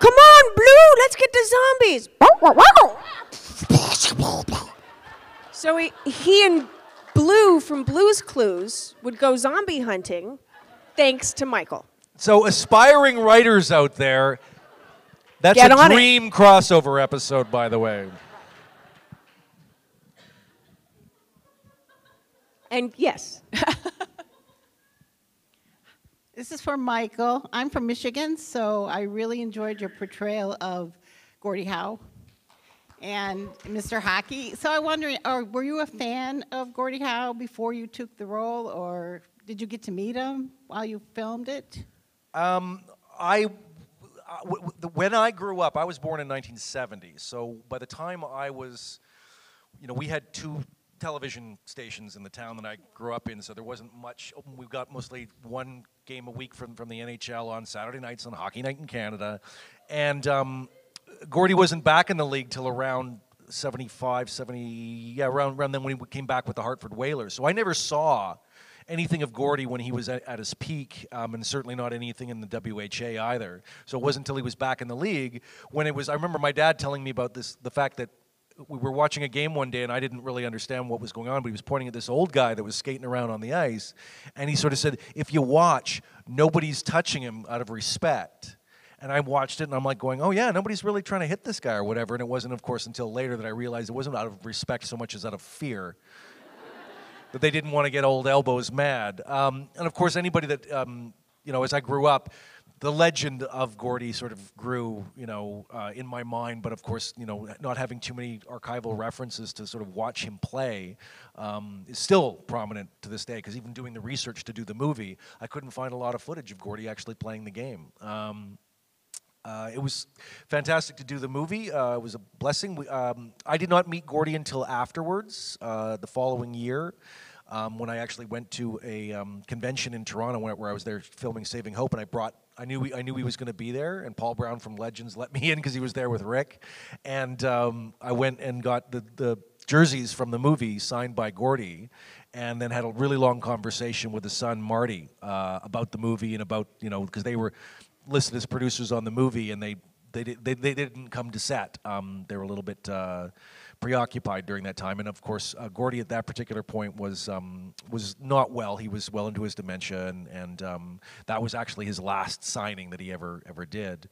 Come on, Blue, let's get the zombies. So he, he and Blue from Blue's Clues would go zombie hunting thanks to Michael. So, aspiring writers out there, that's Get a on it. dream crossover episode, by the way. And yes, [laughs] This is for Michael. I'm from Michigan, so I really enjoyed your portrayal of Gordie Howe and Mr. Hockey. So I wonder, or were you a fan of Gordie Howe before you took the role, or did you get to meet him while you filmed it? Um, I, uh, w- w- the- when I grew up, I was born in 1970. So by the time I was, you know, we had two television stations in the town that I grew up in, so there wasn't much. We got mostly one game a week from, from the NHL on Saturday nights on Hockey Night in Canada. And um, Gordie wasn't back in the league till around 75, 70, yeah, around, around then when he came back with the Hartford Whalers. So I never saw anything of Gordie when he was at, at his peak, um, and certainly not anything in the WHA either. So it wasn't until he was back in the league when it was. I remember my dad telling me about this, the fact that we were watching a game one day and I didn't really understand what was going on, but he was pointing at this old guy that was skating around on the ice, and he sort of said, "If you watch, nobody's touching him out of respect." And I watched it and I'm like going, oh yeah, nobody's really trying to hit this guy or whatever. And it wasn't, of course, until later that I realized it wasn't out of respect so much as out of fear [laughs] that they didn't want to get old elbows mad. Um, and of course, anybody that, um, you know, as I grew up, the legend of Gordie sort of grew, you know, uh, in my mind. But of course, you know, not having too many archival references to sort of watch him play um, is still prominent to this day. Because even doing the research to do the movie, I couldn't find a lot of footage of Gordie actually playing the game. Um, uh, it was fantastic to do the movie. Uh, it was a blessing. We, um, I did not meet Gordie until afterwards, uh, the following year, um, when I actually went to a um, convention in Toronto where, where I was there filming Saving Hope, and I brought. I knew he, I knew he was going to be there, and Paul Brown from Legends let me in because he was there with Rick, and um, I went and got the the jerseys from the movie signed by Gordie, and then had a really long conversation with his son Marty uh, about the movie and about you know because they were listed as producers on the movie, and they they they, they didn't come to set. Um, they were a little bit uh, preoccupied during that time, and of course, uh, Gordie at that particular point was um, was not well. He was well into his dementia, and and um, that was actually his last signing that he ever ever did.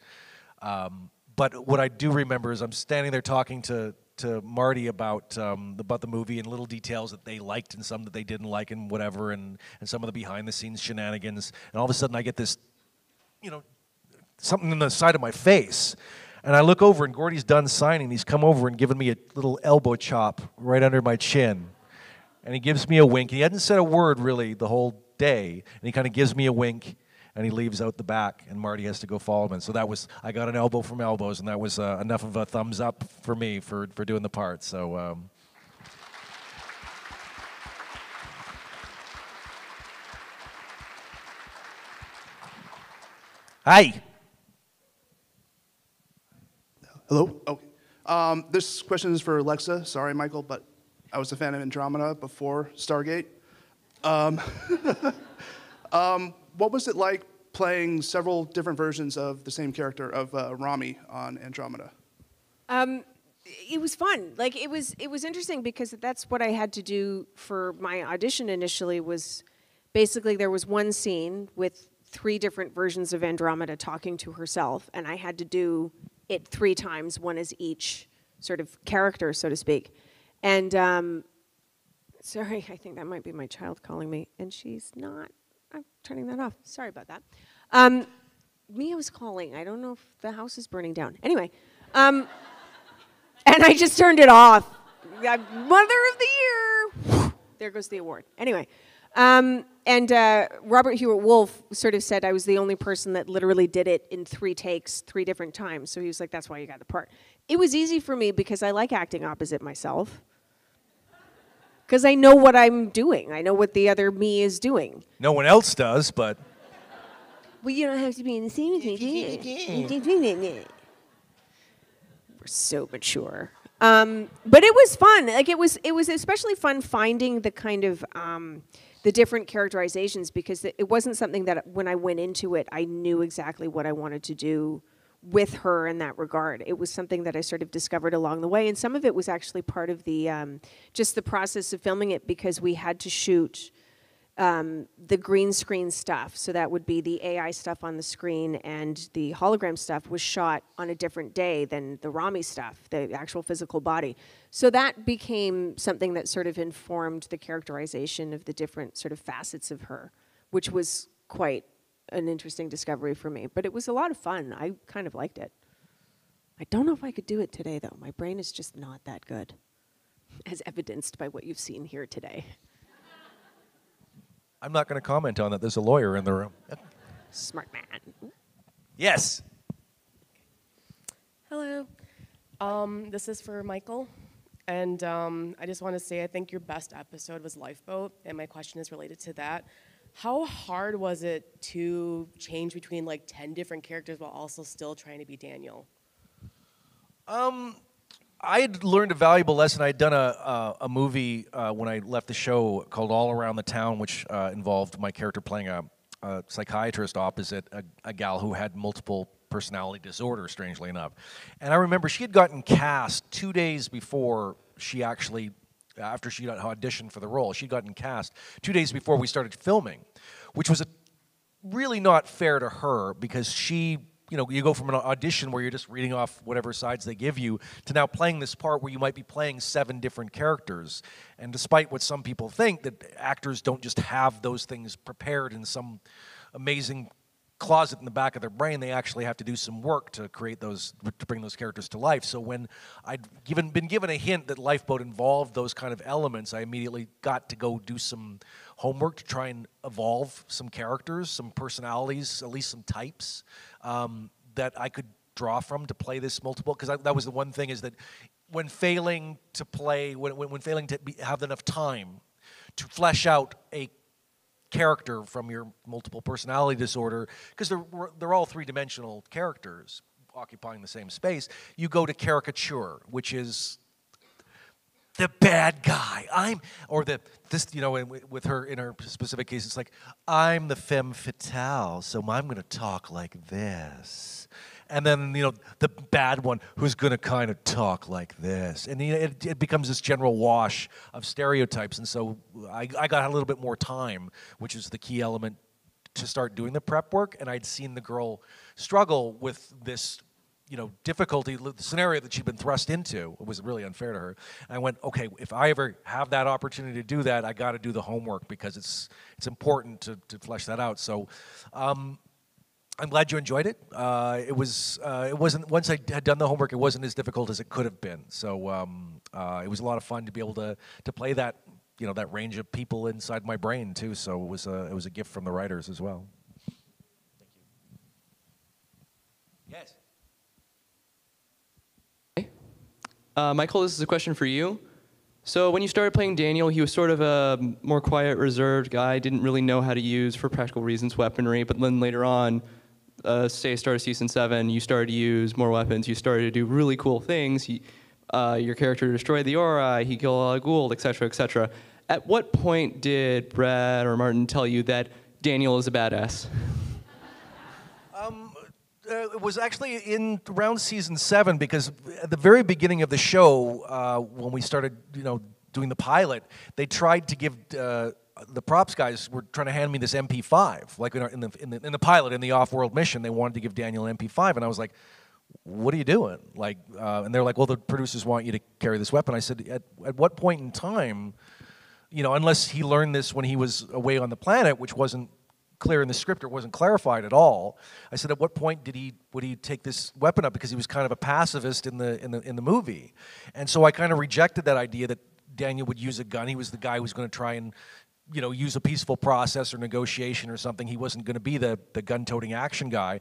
Um, but what I do remember is I'm standing there talking to to Marty about um, about the movie and little details that they liked and some that they didn't like and whatever, and and some of the behind the scenes shenanigans. And all of a sudden, I get this, you know, something in the side of my face. And I look over, and Gordie's done signing. He's come over and given me a little elbow chop right under my chin. And he gives me a wink. He hadn't said a word really the whole day. And he kind of gives me a wink, and he leaves out the back. And Marty has to go follow him. And so that was, I got an elbow from elbows, and that was uh, enough of a thumbs up for me for, for doing the part. So. Um. Hello? Okay. Um, this question is for Alexa. Sorry, Michael, but I was a fan of Andromeda before Stargate. Um, [laughs] um, what was it like playing several different versions of the same character of uh, Rommie on Andromeda? Um, it was fun. Like it was it was interesting because that's what I had to do for my audition initially was basically there was one scene with three different versions of Andromeda talking to herself and I had to do it three times, one is each sort of character, so to speak. And um, sorry, [laughs] I think that might be my child calling me, and she's not. I'm turning that off. Sorry about that. Um, Mia was calling. I don't know if the house is burning down. Anyway, um, [laughs] and I just turned it off. Mother of the Year. there goes the award. Anyway, um, and uh, Robert Hewitt Wolfe sort of said I was the only person that literally did it in three takes, three different times. So he was like, "That's why you got the part." It was easy for me because I like acting opposite myself. Because I know what I'm doing. I know what the other me is doing. no one else does, but Well, you don't have to be in the same with me. We're so mature. Um, but it was fun. Like it was, it was especially fun finding the kind of um, the different characterizations because it, wasn't something that when I went into it, I knew exactly what I wanted to do with her in that regard. It was something that I sort of discovered along the way, and some of it was actually part of the um, just the process of filming it because we had to shoot um, the green screen stuff. So that would be the AI stuff on the screen, and the hologram stuff was shot on a different day than the Rommie stuff, the actual physical body. So that became something that sort of informed the characterization of the different sort of facets of her, which was quite an interesting discovery for me. But it was a lot of fun. I kind of liked it. I don't know if I could do it today, though. My brain is just not that good, [laughs] as evidenced by what you've seen here today. I'm not going to comment on that. There's a lawyer in the room. Smart man. Yes. Hello. Um, this is for Michael. And um, I just want to say I think your best episode was Lifeboat, and my question is related to that. How hard was it to change between like 10 different characters while also still trying to be Daniel? Um, I had learned a valuable lesson. I had done a, a, a movie uh, when I left the show called All Around the Town, which uh, involved my character playing a, a psychiatrist opposite a, a gal who had multiple personality disorder, strangely enough. And I remember she had gotten cast two days before she actually, after she auditioned for the role, she'd gotten cast two days before we started filming, which was really not fair to her because she you know, you go from an audition where you're just reading off whatever sides they give you to now playing this part where you might be playing seven different characters. And despite what some people think, that actors don't just have those things prepared in some amazing closet in the back of their brain, they actually have to do some work to create those, to bring those characters to life. So when I'd given, been given a hint that Lifeboat involved those kind of elements, I immediately got to go do some homework to try and evolve some characters, some personalities, at least some types um, that I could draw from to play this multiple. Because that was the one thing is that when failing to play, when, when, when failing to be, have enough time to flesh out a character from your multiple personality disorder, because they're, they're all three dimensional characters occupying the same space, you go to caricature, which is the bad guy. I'm, or the, this, you know, with her, in her specific case, it's like, I'm the femme fatale, so I'm going to talk like this. And then, you know, the bad one who's going to kind of talk like this. And you know, it, it becomes this general wash of stereotypes. And so I, I got a little bit more time, which is the key element to start doing the prep work. And I'd seen the girl struggle with this you know difficulty the scenario that she'd been thrust into it was really unfair to her and i went okay if i ever have that opportunity to do that i got to do the homework because it's it's important to, to flesh that out so um, I'm glad you enjoyed it. Uh, it was uh, it wasn't once I had done the homework, it wasn't as difficult as it could have been. So um, uh, it was a lot of fun to be able to to play that you know that range of people inside my brain too. So it was a, it was a gift from the writers as well. Thank you. Yes. Uh, Michael, this is a question for you. So when you started playing Daniel, he was sort of a more quiet, reserved guy, didn't really know how to use, for practical reasons, weaponry. But then later on, uh, say start of season seven, you started to use more weapons. You started to do really cool things. Uh, your character destroyed the Ori. He killed a lot of Goa'uld, etc., etc. At what point did Brad or Martin tell you that Daniel is a badass? Um, uh, it was actually in around season seven because at the very beginning of the show, uh, when we started, you know, doing the pilot, they tried to give uh, the props guys were trying to hand me this MP5, like in, our, in, the, in, the in the pilot in the off-world mission, they wanted to give Daniel an MP5, and I was like, "What are you doing?" Like, uh, and they're like, "Well, the producers want you to carry this weapon." I said, "At, at what point in time?" You know, unless he learned this when he was away on the planet, which wasn't clear in the script or wasn't clarified at all. I said, at what point did he would he take this weapon up because he was kind of a pacifist in the in the in the movie, and so I kind of rejected that idea that Daniel would use a gun. He was the guy who was going to try and you know use a peaceful process or negotiation or something. He wasn't going to be the the gun-toting action guy.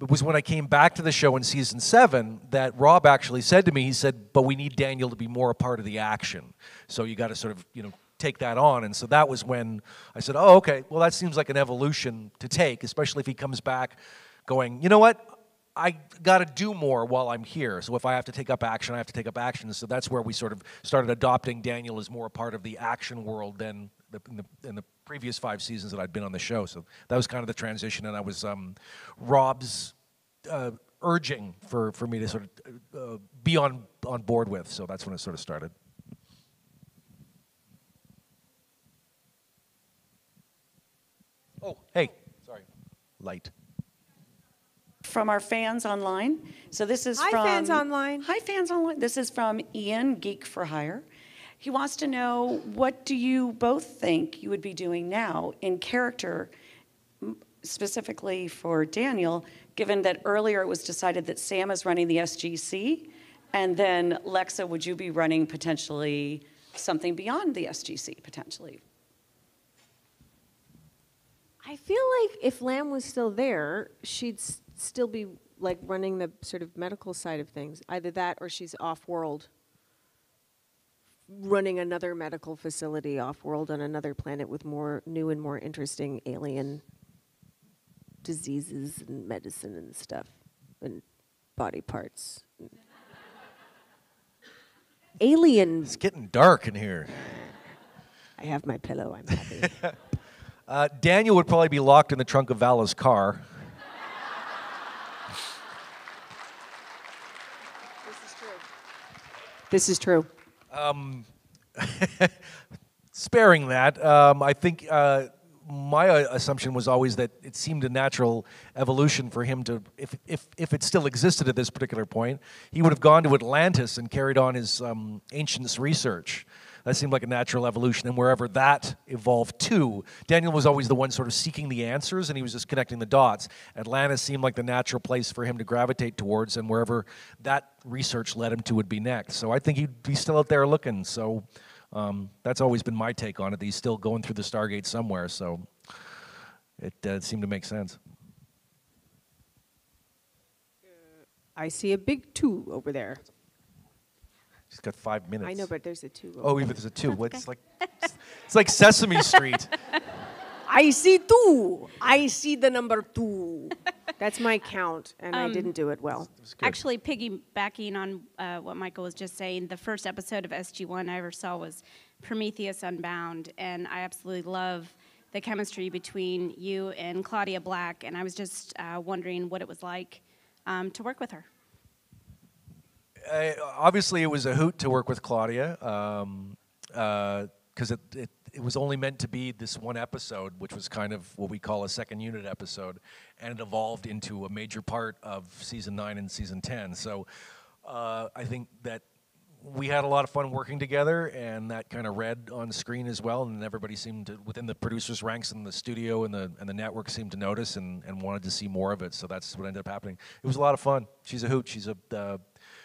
It was when I came back to the show in season seven that Rob actually said to me, he said, "But we need Daniel to be more a part of the action. So you got to sort of you know take that on. And so that was when I said, oh, okay, well, that seems like an evolution to take, especially if he comes back going, you know what? I got to do more while I'm here. So if I have to take up action, I have to take up action. So that's where we sort of started adopting Daniel as more a part of the action world than the, in, the, in the previous five seasons that I'd been on the show. So that was kind of the transition. And I was um, Rob's uh, urging for, for me to sort of uh, be on, on board with. So that's when it sort of started. Oh, hey, sorry, light. From our fans online. So this is Hi, from fans online. Hi, fans online. This is from Ian, Geek for Hire. He wants to know what do you both think you would be doing now in character, specifically for Daniel, given that earlier it was decided that Sam is running the SGC, and then Lexa, would you be running potentially something beyond the SGC potentially? I feel like if Lam was still there, she'd still be like running the sort of medical side of things. Either that or she's off world, running another medical facility off world on another planet with more new and more interesting alien diseases and medicine and stuff and body parts. [laughs] Alien. It's getting dark in here. [sighs] I have my pillow. I'm happy. [laughs] Uh, Daniel would probably be locked in the trunk of Vala's car. This is true. This is true. Um, [laughs] sparing that, um, I think uh, my uh, assumption was always that it seemed a natural evolution for him to, if, if, if it still existed at this particular point, he would have gone to Atlantis and carried on his um, ancients research. That seemed like a natural evolution, and wherever that evolved to, Daniel was always the one sort of seeking the answers, and he was just connecting the dots. Atlantis seemed like the natural place for him to gravitate towards, and wherever that research led him to would be next. So I think he'd be still out there looking. So um, that's always been my take on it. He's still going through the Stargate somewhere. So it uh, seemed to make sense. I see a big two over there. He's got five minutes. I know, but there's a two. Oh, even there's a two. What's like? It's like Sesame Street. [laughs] I see two. I see the number two. That's my count, and I Um, didn't do it well. Actually, piggybacking on uh, what Michael was just saying, the first episode of SG1 I ever saw was Prometheus Unbound, and I absolutely love the chemistry between you and Claudia Black, and I was just uh, wondering what it was like um, to work with her. Uh, obviously, it was a hoot to work with Claudia because it, it, it was only meant to be this one episode, which was kind of what we call a second unit episode, and it evolved into a major part of season nine and season 10. So uh, I think that we had a lot of fun working together, and that kind of read on screen as well. And everybody seemed to, within the producers' ranks and the studio and the and the network, seemed to notice and, and wanted to see more of it. So that's what ended up happening. It was a lot of fun. She's a hoot. She's a uh,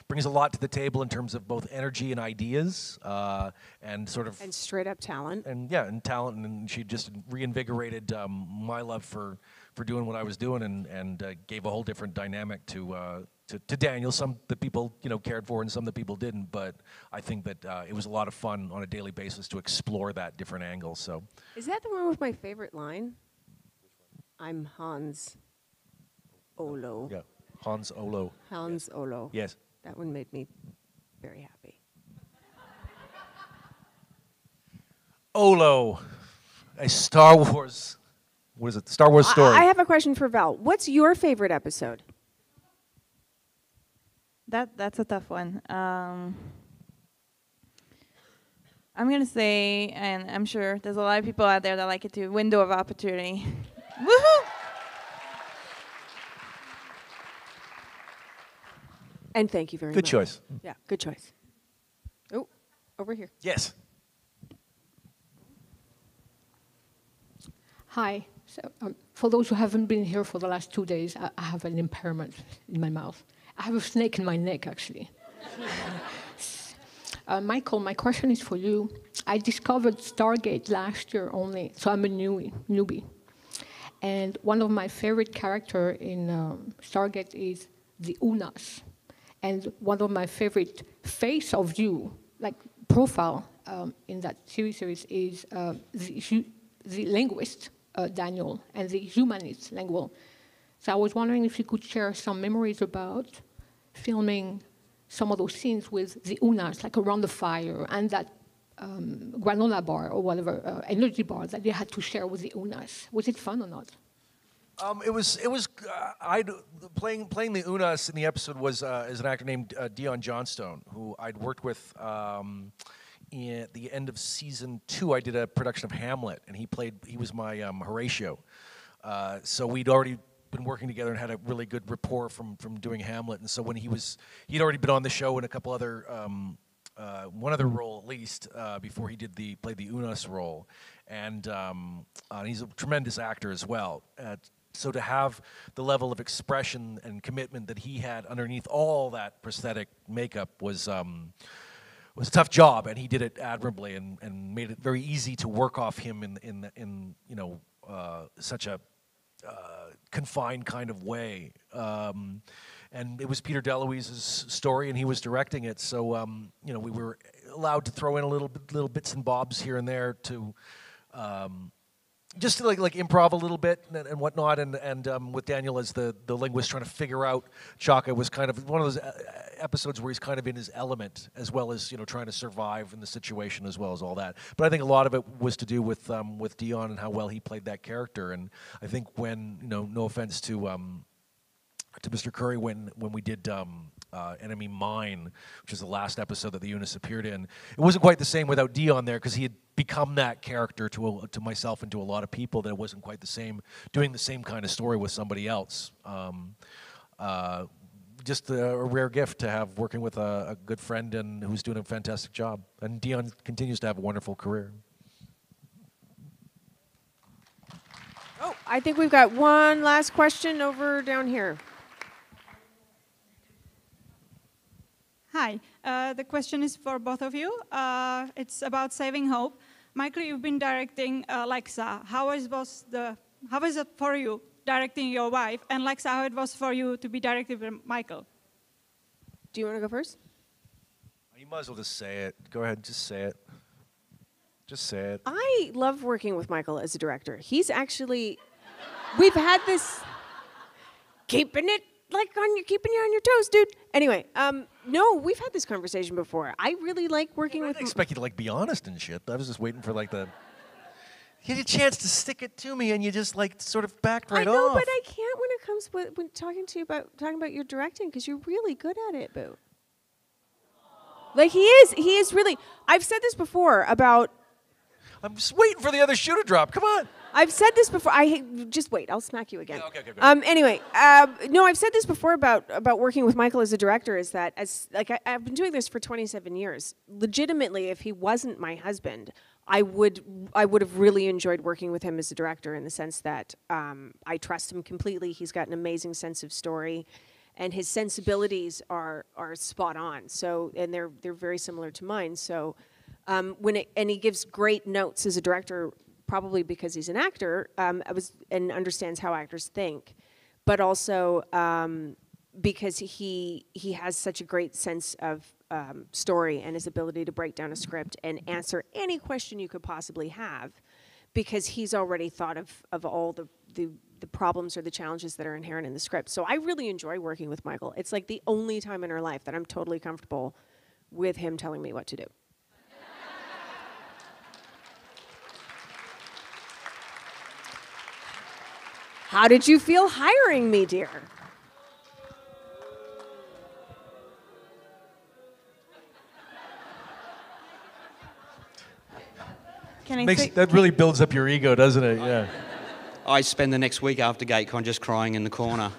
brings a lot to the table in terms of both energy and ideas, uh, and sort of And straight up talent. and yeah, and talent, and she just reinvigorated um, my love for for doing what I was doing, and and uh, gave a whole different dynamic to, uh, to to Daniel. Some that people you know cared for, and some that people didn't. But I think that uh, it was a lot of fun on a daily basis to explore that different angle. So Is that the one with my favorite line? I'm Hans Olo. yeah, Hans Olo. Hans Olo. Yes. That one made me very happy. Olo, a Star Wars. What is it? Star Wars I- story. I have a question for Val. What's your favorite episode? That that's a tough one. Um, I'm gonna say, and I'm sure there's a lot of people out there that like it too. Window of opportunity. [laughs] Woohoo! And thank you very Good much. Good choice. Yeah, good choice. Oh, over here. Yes. Hi. So, um, for those who haven't been here for the last two days, I, I have an impairment in my mouth. I have a snake in my neck, actually. [laughs] uh, Michael, my question is for you. I discovered Stargate last year only, so I'm a newbie. newbie. And one of my favorite character in um, Stargate is the Unas. And one of my favorite face of you, like profile um, in that series, series is uh, the, the linguist, uh, Daniel, and the humanist, Langwell. So I was wondering if you could share some memories about filming some of those scenes with the Unas, like around the fire, and that um, granola bar or whatever, uh, energy bar that they had to share with the Unas. Was it fun or not? Um, it was it was uh, I playing playing the Unas in the episode was uh, is an actor named uh, Dion Johnstone who I'd worked with. Um, at the end of season two, I did a production of Hamlet, and he played. He was my um, Horatio. Uh, so we'd already been working together and had a really good rapport from from doing Hamlet. And so when he was, he'd already been on the show in a couple other. Um, uh, one other role at least uh, before he did the played the Unas role, and um, uh, he's a tremendous actor as well. So to have the level of expression and commitment that he had underneath all that prosthetic makeup was um, was a tough job, and he did it admirably and, and made it very easy to work off him in in in you know uh, such a uh, confined kind of way. Um, and it was Peter DeLuise's story, and he was directing it. So um, you know we were allowed to throw in a little little bits and bobs here and there to. Um, just like like improv a little bit and, and whatnot, and and um, with Daniel as the the linguist trying to figure out Chaka was kind of one of those uh, episodes where he's kind of in his element as well as you know trying to survive in the situation as well as all that. But I think a lot of it was to do with um, with Dion and how well he played that character, and I think when you know no offense to um, to Mr. Curry when when we did um, uh, Enemy Mine, which is the last episode that the Unas appeared in. It wasn't quite the same without Dion there because he had become that character to a, to myself and to a lot of people. That it wasn't quite the same doing the same kind of story with somebody else. Um, uh, just a, a, rare gift to have working with a, a good friend and who's doing a fantastic job. And Dion continues to have a wonderful career. Oh, I think we've got one last question over down here. Hi, uh, the question is for both of you. Uh, it's about Saving Hope. Michael, you've been directing uh, Lexa. How is was the how is it for you directing your wife, and Lexa, how it was for you to be directed by Michael? Do you want to go first? You might as well just say it. Go ahead, just say it. Just say it. I love working with Michael as a director. He's actually, we've had this keeping it like on your keeping you on your toes, dude. Anyway, um, no, we've had this conversation before. I really like working I with. didn't expect you to like be honest and shit. I was just waiting for like the. You had a chance to stick it to me, and you just like sort of backed right I know, off. but I can't when it comes with when talking to you about talking about your directing because you're really good at it, boo. Like he is, he is really. I've said this before about. I'm just waiting for the other shoe to drop. Come on. I've said this before. I just wait. I'll smack you again. okay, okay, okay. Um. Anyway, um, no, I've said this before about about working with Michael as a director. Is that as like I, I've been doing this for 27 years. Legitimately, if he wasn't my husband, I would I would have really enjoyed working with him as a director in the sense that um, I trust him completely. He's got an amazing sense of story, and his sensibilities are are spot on. So and they're they're very similar to mine. So. Um, when it, and he gives great notes as a director, probably because he's an actor, um, I was and understands how actors think, but also um, because he he has such a great sense of um, story and his ability to break down a script and answer any question you could possibly have, because he's already thought of of all the the the problems or the challenges that are inherent in the script. So I really enjoy working with Michael. It's like the only time in our life that I'm totally comfortable with him telling me what to do. How did you feel hiring me, dear? Can I Makes, say- that really builds up your ego, doesn't it? Yeah. I spend the next week after GateCon just crying in the corner.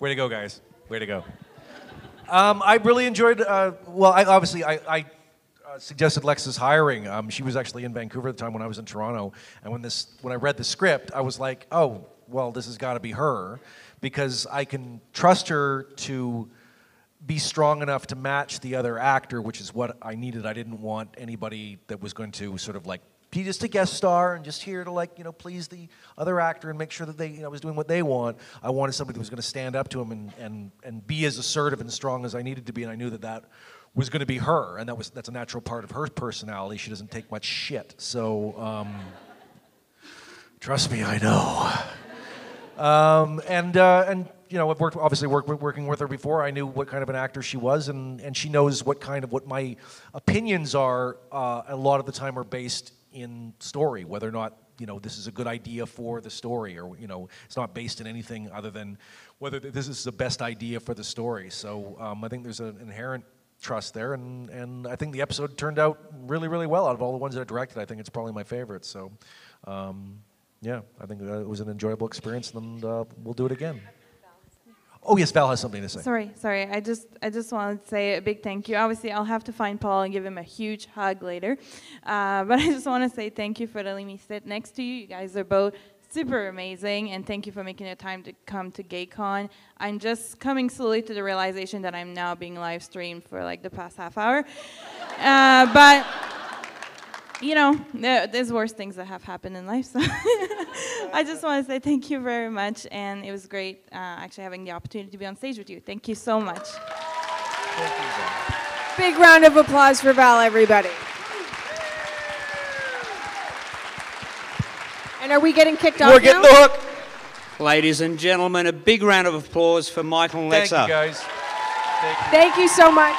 Way to go, guys. Way to go. Um, I really enjoyed. Uh, well, I, obviously, I, I uh, suggested Lexa's hiring. Um, she was actually in Vancouver at the time when I was in Toronto, and when this, when I read the script, I was like, oh, well, this has got to be her, because I can trust her to be strong enough to match the other actor, which is what I needed. I didn't want anybody that was going to sort of like be just a guest star and just here to like you know please the other actor and make sure that they you know was doing what they want. I wanted somebody that was going to stand up to him and and and be as assertive and strong as I needed to be, and I knew that that was going to be her, and that was that's a natural part of her personality. She doesn't take much shit, so um, trust me, I know. Um, and uh, and you know, I've worked obviously worked working with her before. I knew what kind of an actor she was, and and she knows what kind of what my opinions are. Uh, a lot of the time are based in story, whether or not you know, this is a good idea for the story, or you know, it's not based in anything other than whether this is the best idea for the story. So um, I think there's an inherent trust there, and and I think the episode turned out really really well. Out of all the ones that I directed, I think it's probably my favorite. So. Um, yeah, I think it was an enjoyable experience, and uh, we'll do it again. Oh yes, Val has something to say. Sorry, sorry. I just I just wanted to say a big thank you. Obviously, I'll have to find Paul and give him a huge hug later. Uh, [laughs] but I just want to say thank you for letting me sit next to you. You guys are both super amazing, and thank you for making the time to come to GateCon. I'm just coming slowly to the realization that I'm now being live streamed for like the past half hour. Uh, but you know, there's worse things that have happened in life. So [laughs] I just want to say thank you very much, and it was great uh, actually having the opportunity to be on stage with you. Thank you so much. Big round of applause for Val, everybody. And are we getting kicked off We're getting now? the hook. Ladies and gentlemen, a big round of applause for Michael and Thank Lexa. you guys. Thank you so much.